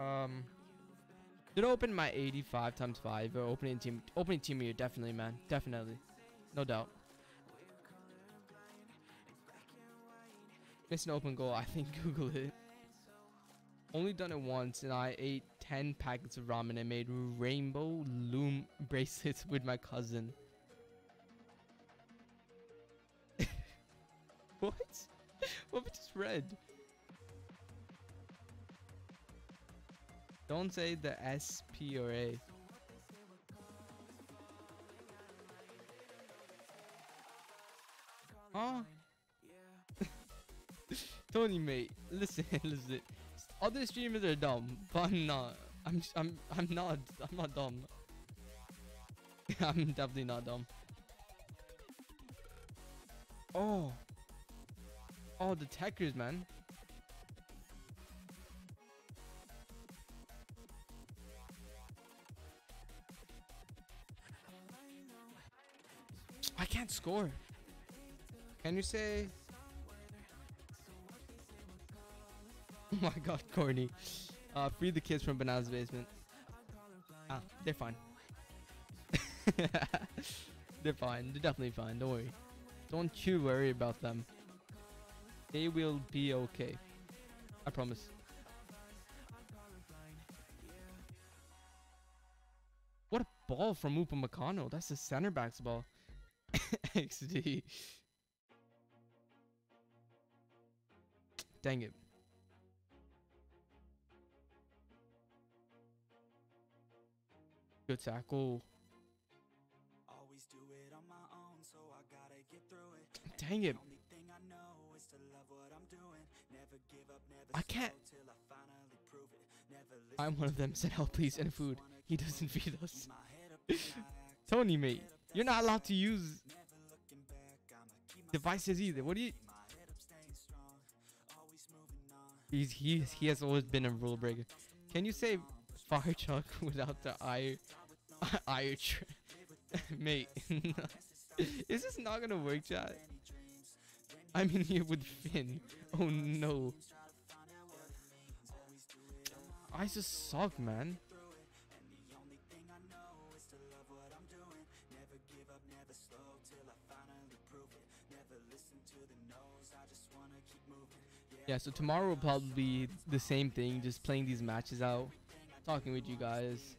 Um, should open my 85 times 5 or opening team opening team here definitely man definitely no doubt Missed an open goal. I think *laughs* Google it. Only done it once, and I ate 10 packets of ramen and made rainbow loom *laughs* bracelets with my cousin. *laughs* what? what we just read? Don't say the S, P, or A. Huh? *laughs* Tony, mate, listen, *laughs* listen. Other streamers are dumb, but I'm not. I'm, I'm, I'm not. I'm not dumb. *laughs* I'm definitely not dumb. Oh. Oh, the techers, man. I can't score. Can you say *laughs* Oh my god, corny. Uh, free the kids from Banana's basement. Ah, they're fine. *laughs* they're fine. They're definitely fine. Don't worry. Don't you worry about them. They will be okay. I promise. What a ball from Upamecano. That's the center back's ball. *laughs* XD. Dang it. Good tackle. Always do it on my own, so I gotta get through it. *laughs* Dang it. I can't. I am one of them. Send help, please, and food. He doesn't feed us. *laughs* Tony, mate, you're not allowed to use devices either. What do you? He's he he has always been a rule breaker. Can you say fire truck *laughs* without the I I *laughs* *laughs* mate. Is this not gonna work, chat? I'm in here with Finn. Oh no. I just suck, man. Yeah, so tomorrow will probably be the same thing, just playing these matches out, talking with you guys.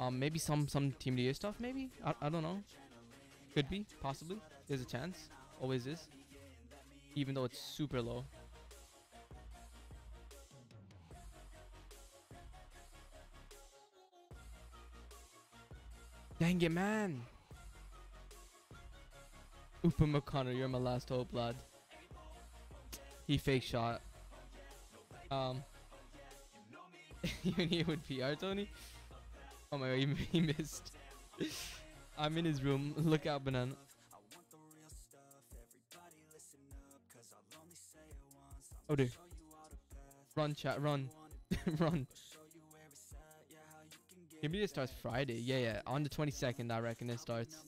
Um, maybe some some team the stuff. Maybe I, I don't know. Could be possibly. There's a chance. Always is. Even though it's super low. Dang it, man. Upamecano, you're my last hope, lad. He fake shot. Um, *laughs* you knew it would PR, Tony. Oh my god, he, *laughs* he missed. I'm in his room. *laughs* Look out, banana. Oh dear. Run, chat, run. run. Maybe it starts Friday. Yeah, yeah. On the 22nd, I reckon it starts.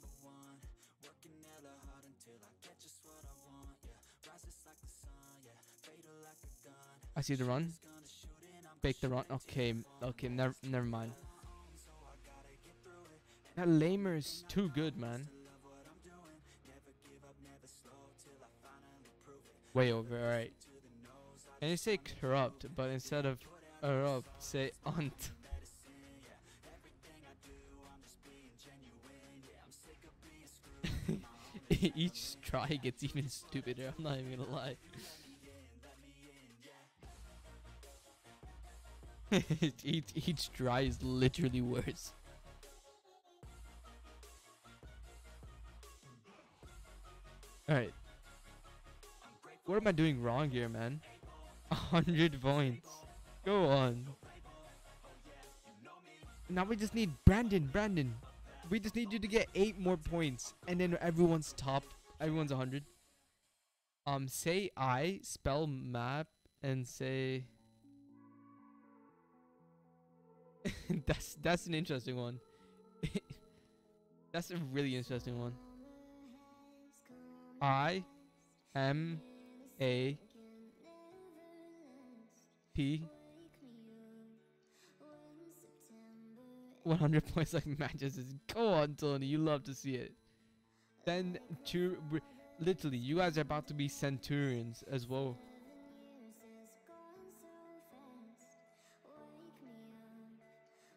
I see the run. Fake the run. Okay, okay, never, never mind. That lamer is too good, man. Way over, alright. And you say corrupt, but instead of corrupt, say aunt. *laughs* Each try gets even stupider, I'm not even gonna lie. *laughs* each, each try is literally worse. Alright. What am I doing wrong here, man? A hundred points. Go on. Now we just need Brandon, Brandon. We just need you to get eight more points. And then everyone's top. Everyone's a 100. Um, say I, spell map, and say... *laughs* that's that's an interesting one. *laughs* that's a really interesting one. I M A P 100 points like Manchester. Go on, Tony. You love to see it. Then, literally, you guys are about to be centurions as well.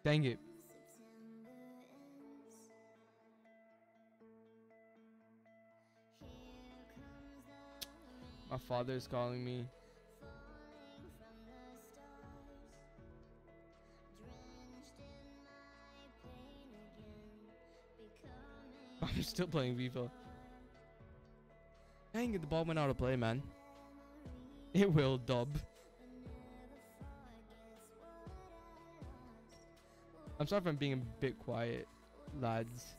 Dang it. My father is calling me. *laughs* I'm still playing FIFA. Dang it, the ball went out of play, man. It will, dub. I'm sorry if I'm being a bit quiet, lads.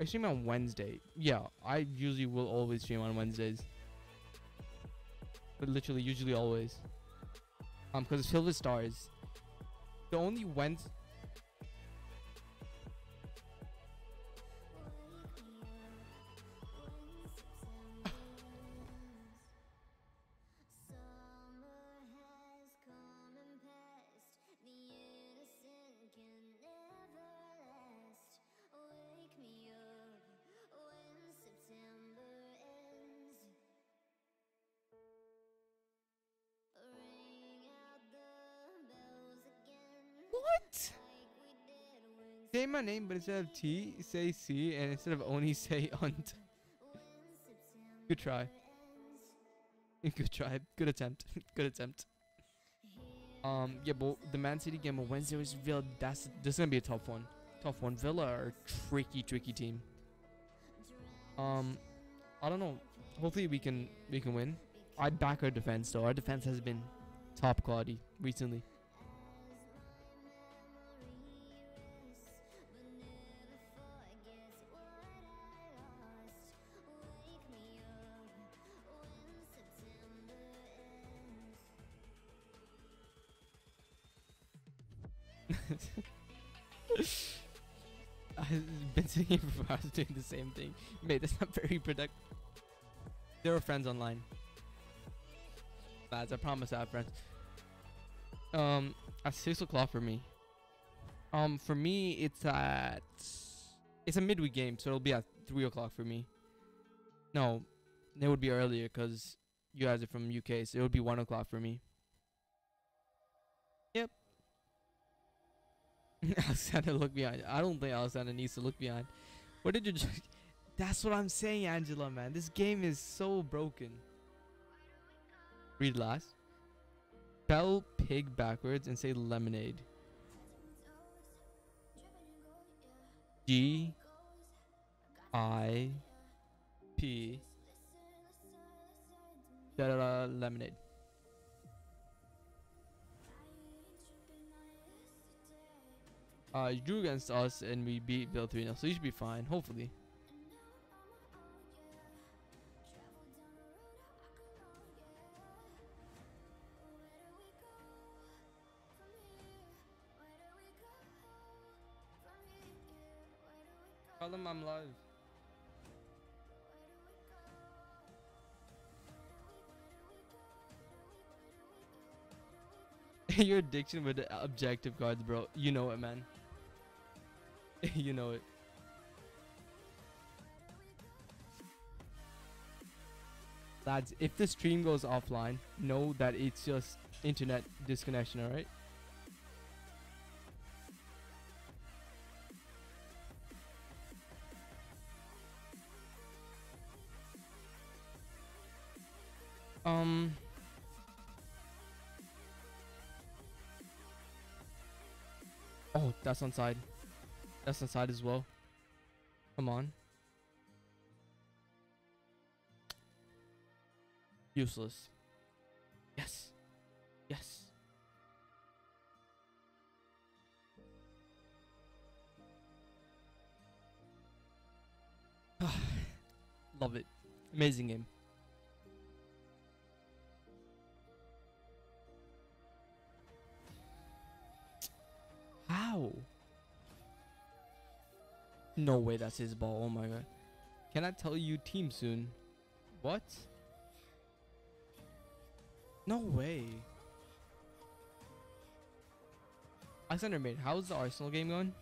I stream on Wednesday. Yeah, I usually will always stream on Wednesdays. But literally, usually always. Um, because it's filled with stars. The only Wednesday... What? Say my name, but instead of T, say C, and instead of Oni, *laughs* say Unt. Good try. *laughs* Good try. Good attempt. *laughs* Good attempt. Um, yeah, but the Man City game on Wednesday was Villa. That's this is gonna be a tough one. Tough one. Villa are a tricky, tricky team. Um, I don't know. Hopefully we can we can win. I back our defense though. Our defense has been top quality recently. *laughs* for hours doing the same thing. Mate, that's *laughs* not very productive. There are friends online. Lads, I promise I have friends. Um, at 6 o'clock for me. Um, for me, it's at... It's a midweek game, so it'll be at 3 o'clock for me. No, it would be earlier because you guys are from UK, so it would be 1 o'clock for me. Yep. *laughs* Alexander look behind. I don't think Alexander needs to look behind. What did you just... *laughs* That's what I'm saying, Angela, man. This game is so broken. Read last. Spell pig backwards and say lemonade. G I P da da da lemonade. Uh, you drew against us and we beat Bill 3 0, so you should be fine, hopefully. Tell them I'm live. *laughs* Your addiction with the objective cards, bro. You know it, man. *laughs* you know it. Lads, if the stream goes offline, know that it's just internet disconnection, alright? Um... Oh, that's on side. That's inside as well. Come on. Useless. Yes. Yes. *sighs* Love it. Amazing game. How? No way that's his ball. Oh my god. Can I tell you team soon? What? No way. Alexander made. How's the Arsenal game going?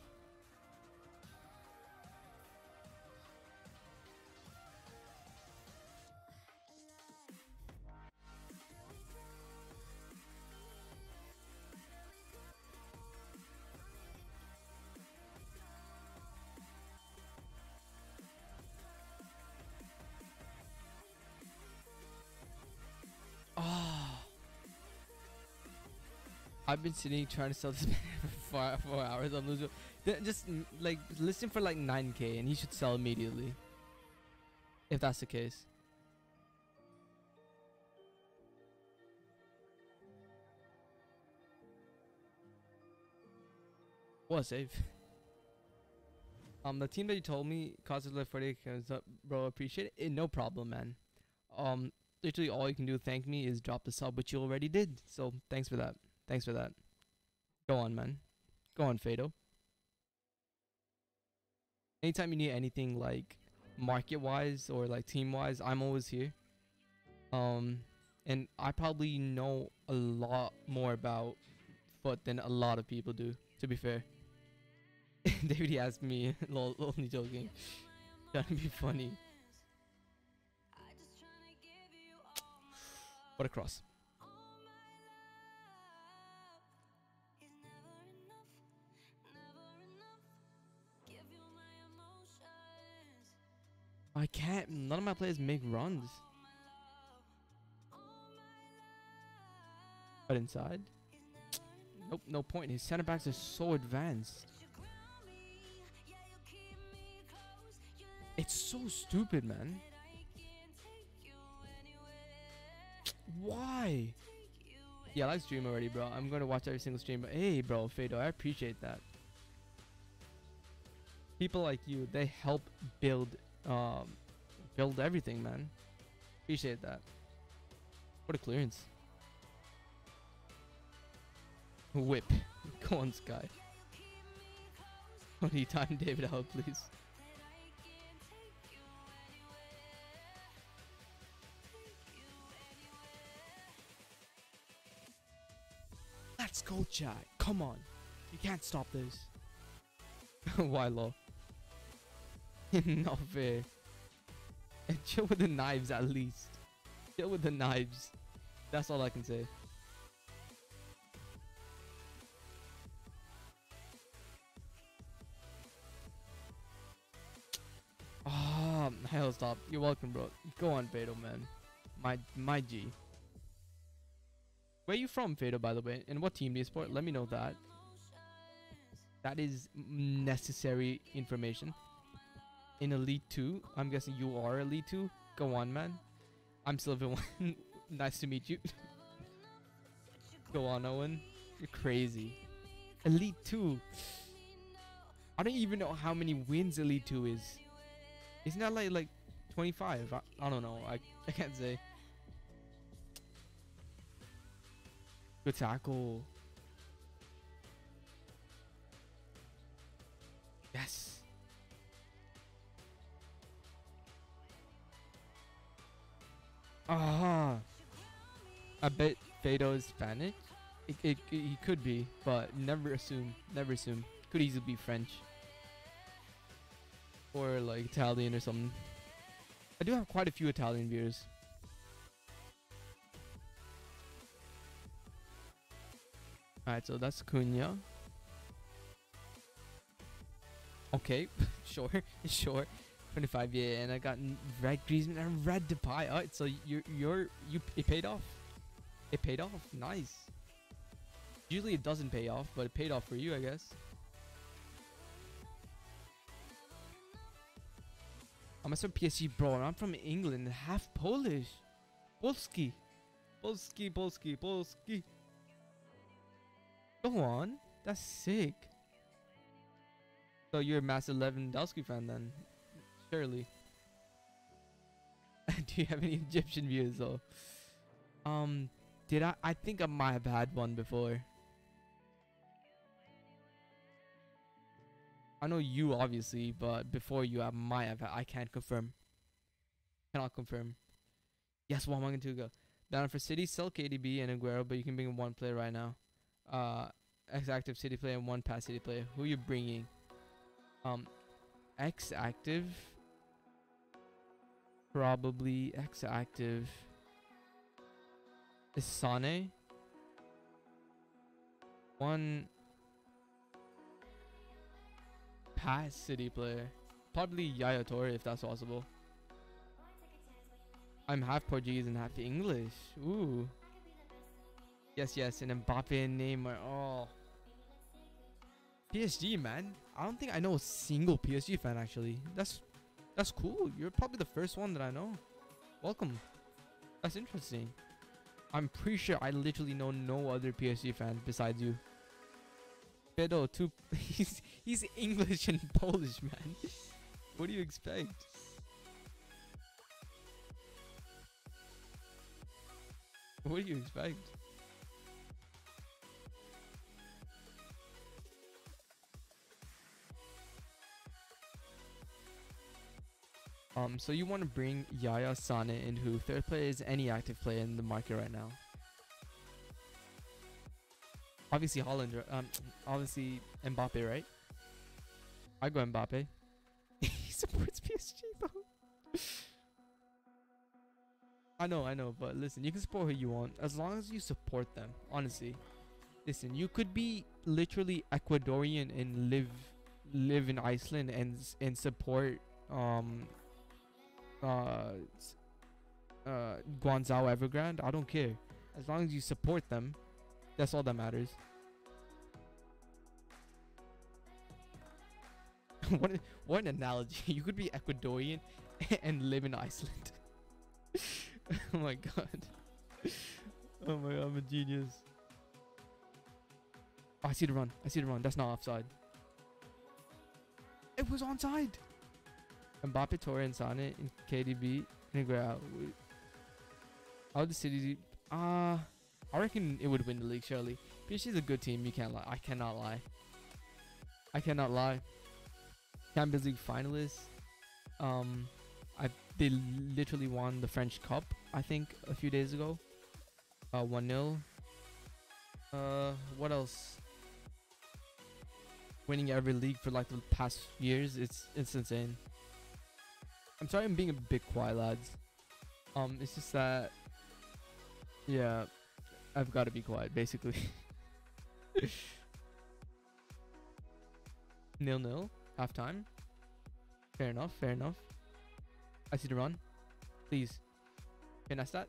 I've been sitting trying to sell this *laughs* for four, hours. I'm losing. Just mm, like listen for like 9k, and he should sell immediately. If that's the case. What a save. *laughs* Um, the team that you told me causes like 40 comes up, bro. Appreciate it. Eh, no problem, man. Um, literally all you can do thank me is drop the sub, which you already did. So thanks for that. Thanks for that. Go on, man. Go on, Fado. Anytime you need anything like market wise or like team wise, I'm always here. Um, and I probably know a lot more about FUT than a lot of people do. To be fair, *laughs* David asked me, *laughs* *laughs* only joking. Trying to be funny. *sighs* What a cross. I can't. None of my players make runs. But inside? Nope, no point. His center backs are so advanced. It's so stupid, man. Why? Yeah, I like stream already, bro. I'm gonna watch every single stream. But hey, bro, Fado, I appreciate that. People like you, they help build, um, build everything, man. Appreciate that. What a clearance. Whip. *laughs* Go on, Sky. Only time David out, please. Let's go, chat. Come on. You can't stop this. *laughs* Why, low? *laughs* Not fair. Chill with the knives at least. Chill with the knives. That's all I can say. Ah, hell stop. You're welcome, bro. Go on, Fado, man. My my G. Where you from, Fado, by the way? And what team do you support? Let me know that. That is necessary information. In Elite 2, I'm guessing you are Elite 2. Go on, man. I'm Silver 1. *laughs* nice to meet you. Go on, Owen. You're crazy. Elite 2. I don't even know how many wins Elite 2 is. Isn't that like like 25? I, I don't know. I, I can't say. Good tackle. Yes. Ah. I bet Fado is Spanish. It, it, it- he could be, but never assume. Never assume. Could easily be French. Or like Italian or something. I do have quite a few Italian viewers. Alright, so that's Cunha. Okay, *laughs* sure, *laughs* sure. 25, yeah, and I got red Griezmann and red Depay. Alright, so you're, you're, you, it paid off. It paid off. Nice. Usually it doesn't pay off, but it paid off for you, I guess. I'm from PSG, bro. and I'm from England, half Polish. Polski. Polski, Polski, Polski. Go on. That's sick. So you're a massive Lewandowski fan then? Surely. *laughs* Do you have any Egyptian views though? Um, did I? I think I might have had one before. I know you obviously, but before you, I might have. I can't confirm. Cannot confirm. Yes, one month to go. Down for City, sell KDB and Aguero, but you can bring in one player right now. Uh, X active City player and one pass City player. Who are you bringing? Um, X active. Probably X active. Is Sane? One pass City player. Probably Yaya if that's possible. I'm half Portuguese and half English. Ooh. Yes, yes, and Mbappe and Neymar. Oh. PSG, man. I don't think I know a single PSG fan actually. That's that's cool. You're probably the first one that I know. Welcome. That's interesting. I'm pretty sure I literally know no other PSG fan besides you. Pedro, two *laughs* he's he's English and *laughs* Polish, man. what do you expect? What do you expect? Um, so you want to bring Yaya Sane in who third player is any active player in the market right now. Obviously Haaland, um, obviously Mbappe, right? I go Mbappe. *laughs* he supports PSG though. *laughs* I know, I know, but listen, you can support who you want as long as you support them. Honestly, listen, you could be literally Ecuadorian and live live in Iceland and and support um uh uh Guangzhou Evergrande. I don't care as long as you support them. That's all that matters. *laughs* what what an analogy! *laughs* You could be Ecuadorian *laughs* and live in Iceland. oh my god. Oh my god, I'm a genius. Oh, I see the run. I see the run. That's not offside. It was onside. Mbappe, Torre, and Sane, and KDB, and Aguero. The City? Ah, uh, I reckon it would win the league. Surely, PSG is a good team. You can't lie. I cannot lie. I cannot lie. Champions League finalists. Um, I they literally won the French Cup. I think a few days ago. Uh, one 0 Uh, what else? Winning every league for like the past years. It's it's insane. I'm sorry I'm being a bit quiet, lads. Um, it's just that, yeah, I've got to be quiet, basically. *laughs* nil nil, half time. Fair enough, fair enough. I see the run. Please. can I start?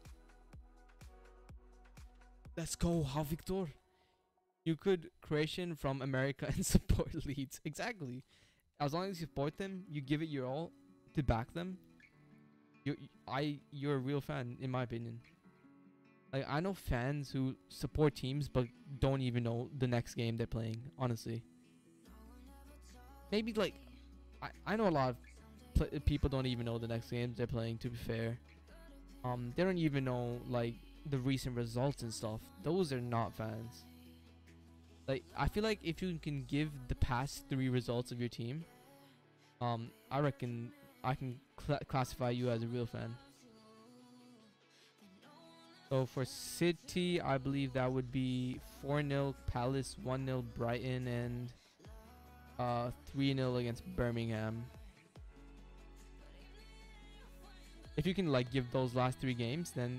Let's go, how Victor. You could Croatian from America *laughs* and support Leeds. Exactly. As long as you support them, you give it your all to back them. You, I, you're a real fan, in my opinion. Like I know fans who support teams but don't even know the next game they're playing. Honestly, maybe like I, I know a lot of pl- people don't even know the next games they're playing. To be fair, um, they don't even know like the recent results and stuff. Those are not fans. Like I feel like if you can give the past three results of your team, um, I reckon I can cl- classify you as a real fan. So for City, I believe that would be 4 0 Palace, 1 0 Brighton, and uh, 3 0 against Birmingham. If you can like give those last three games, then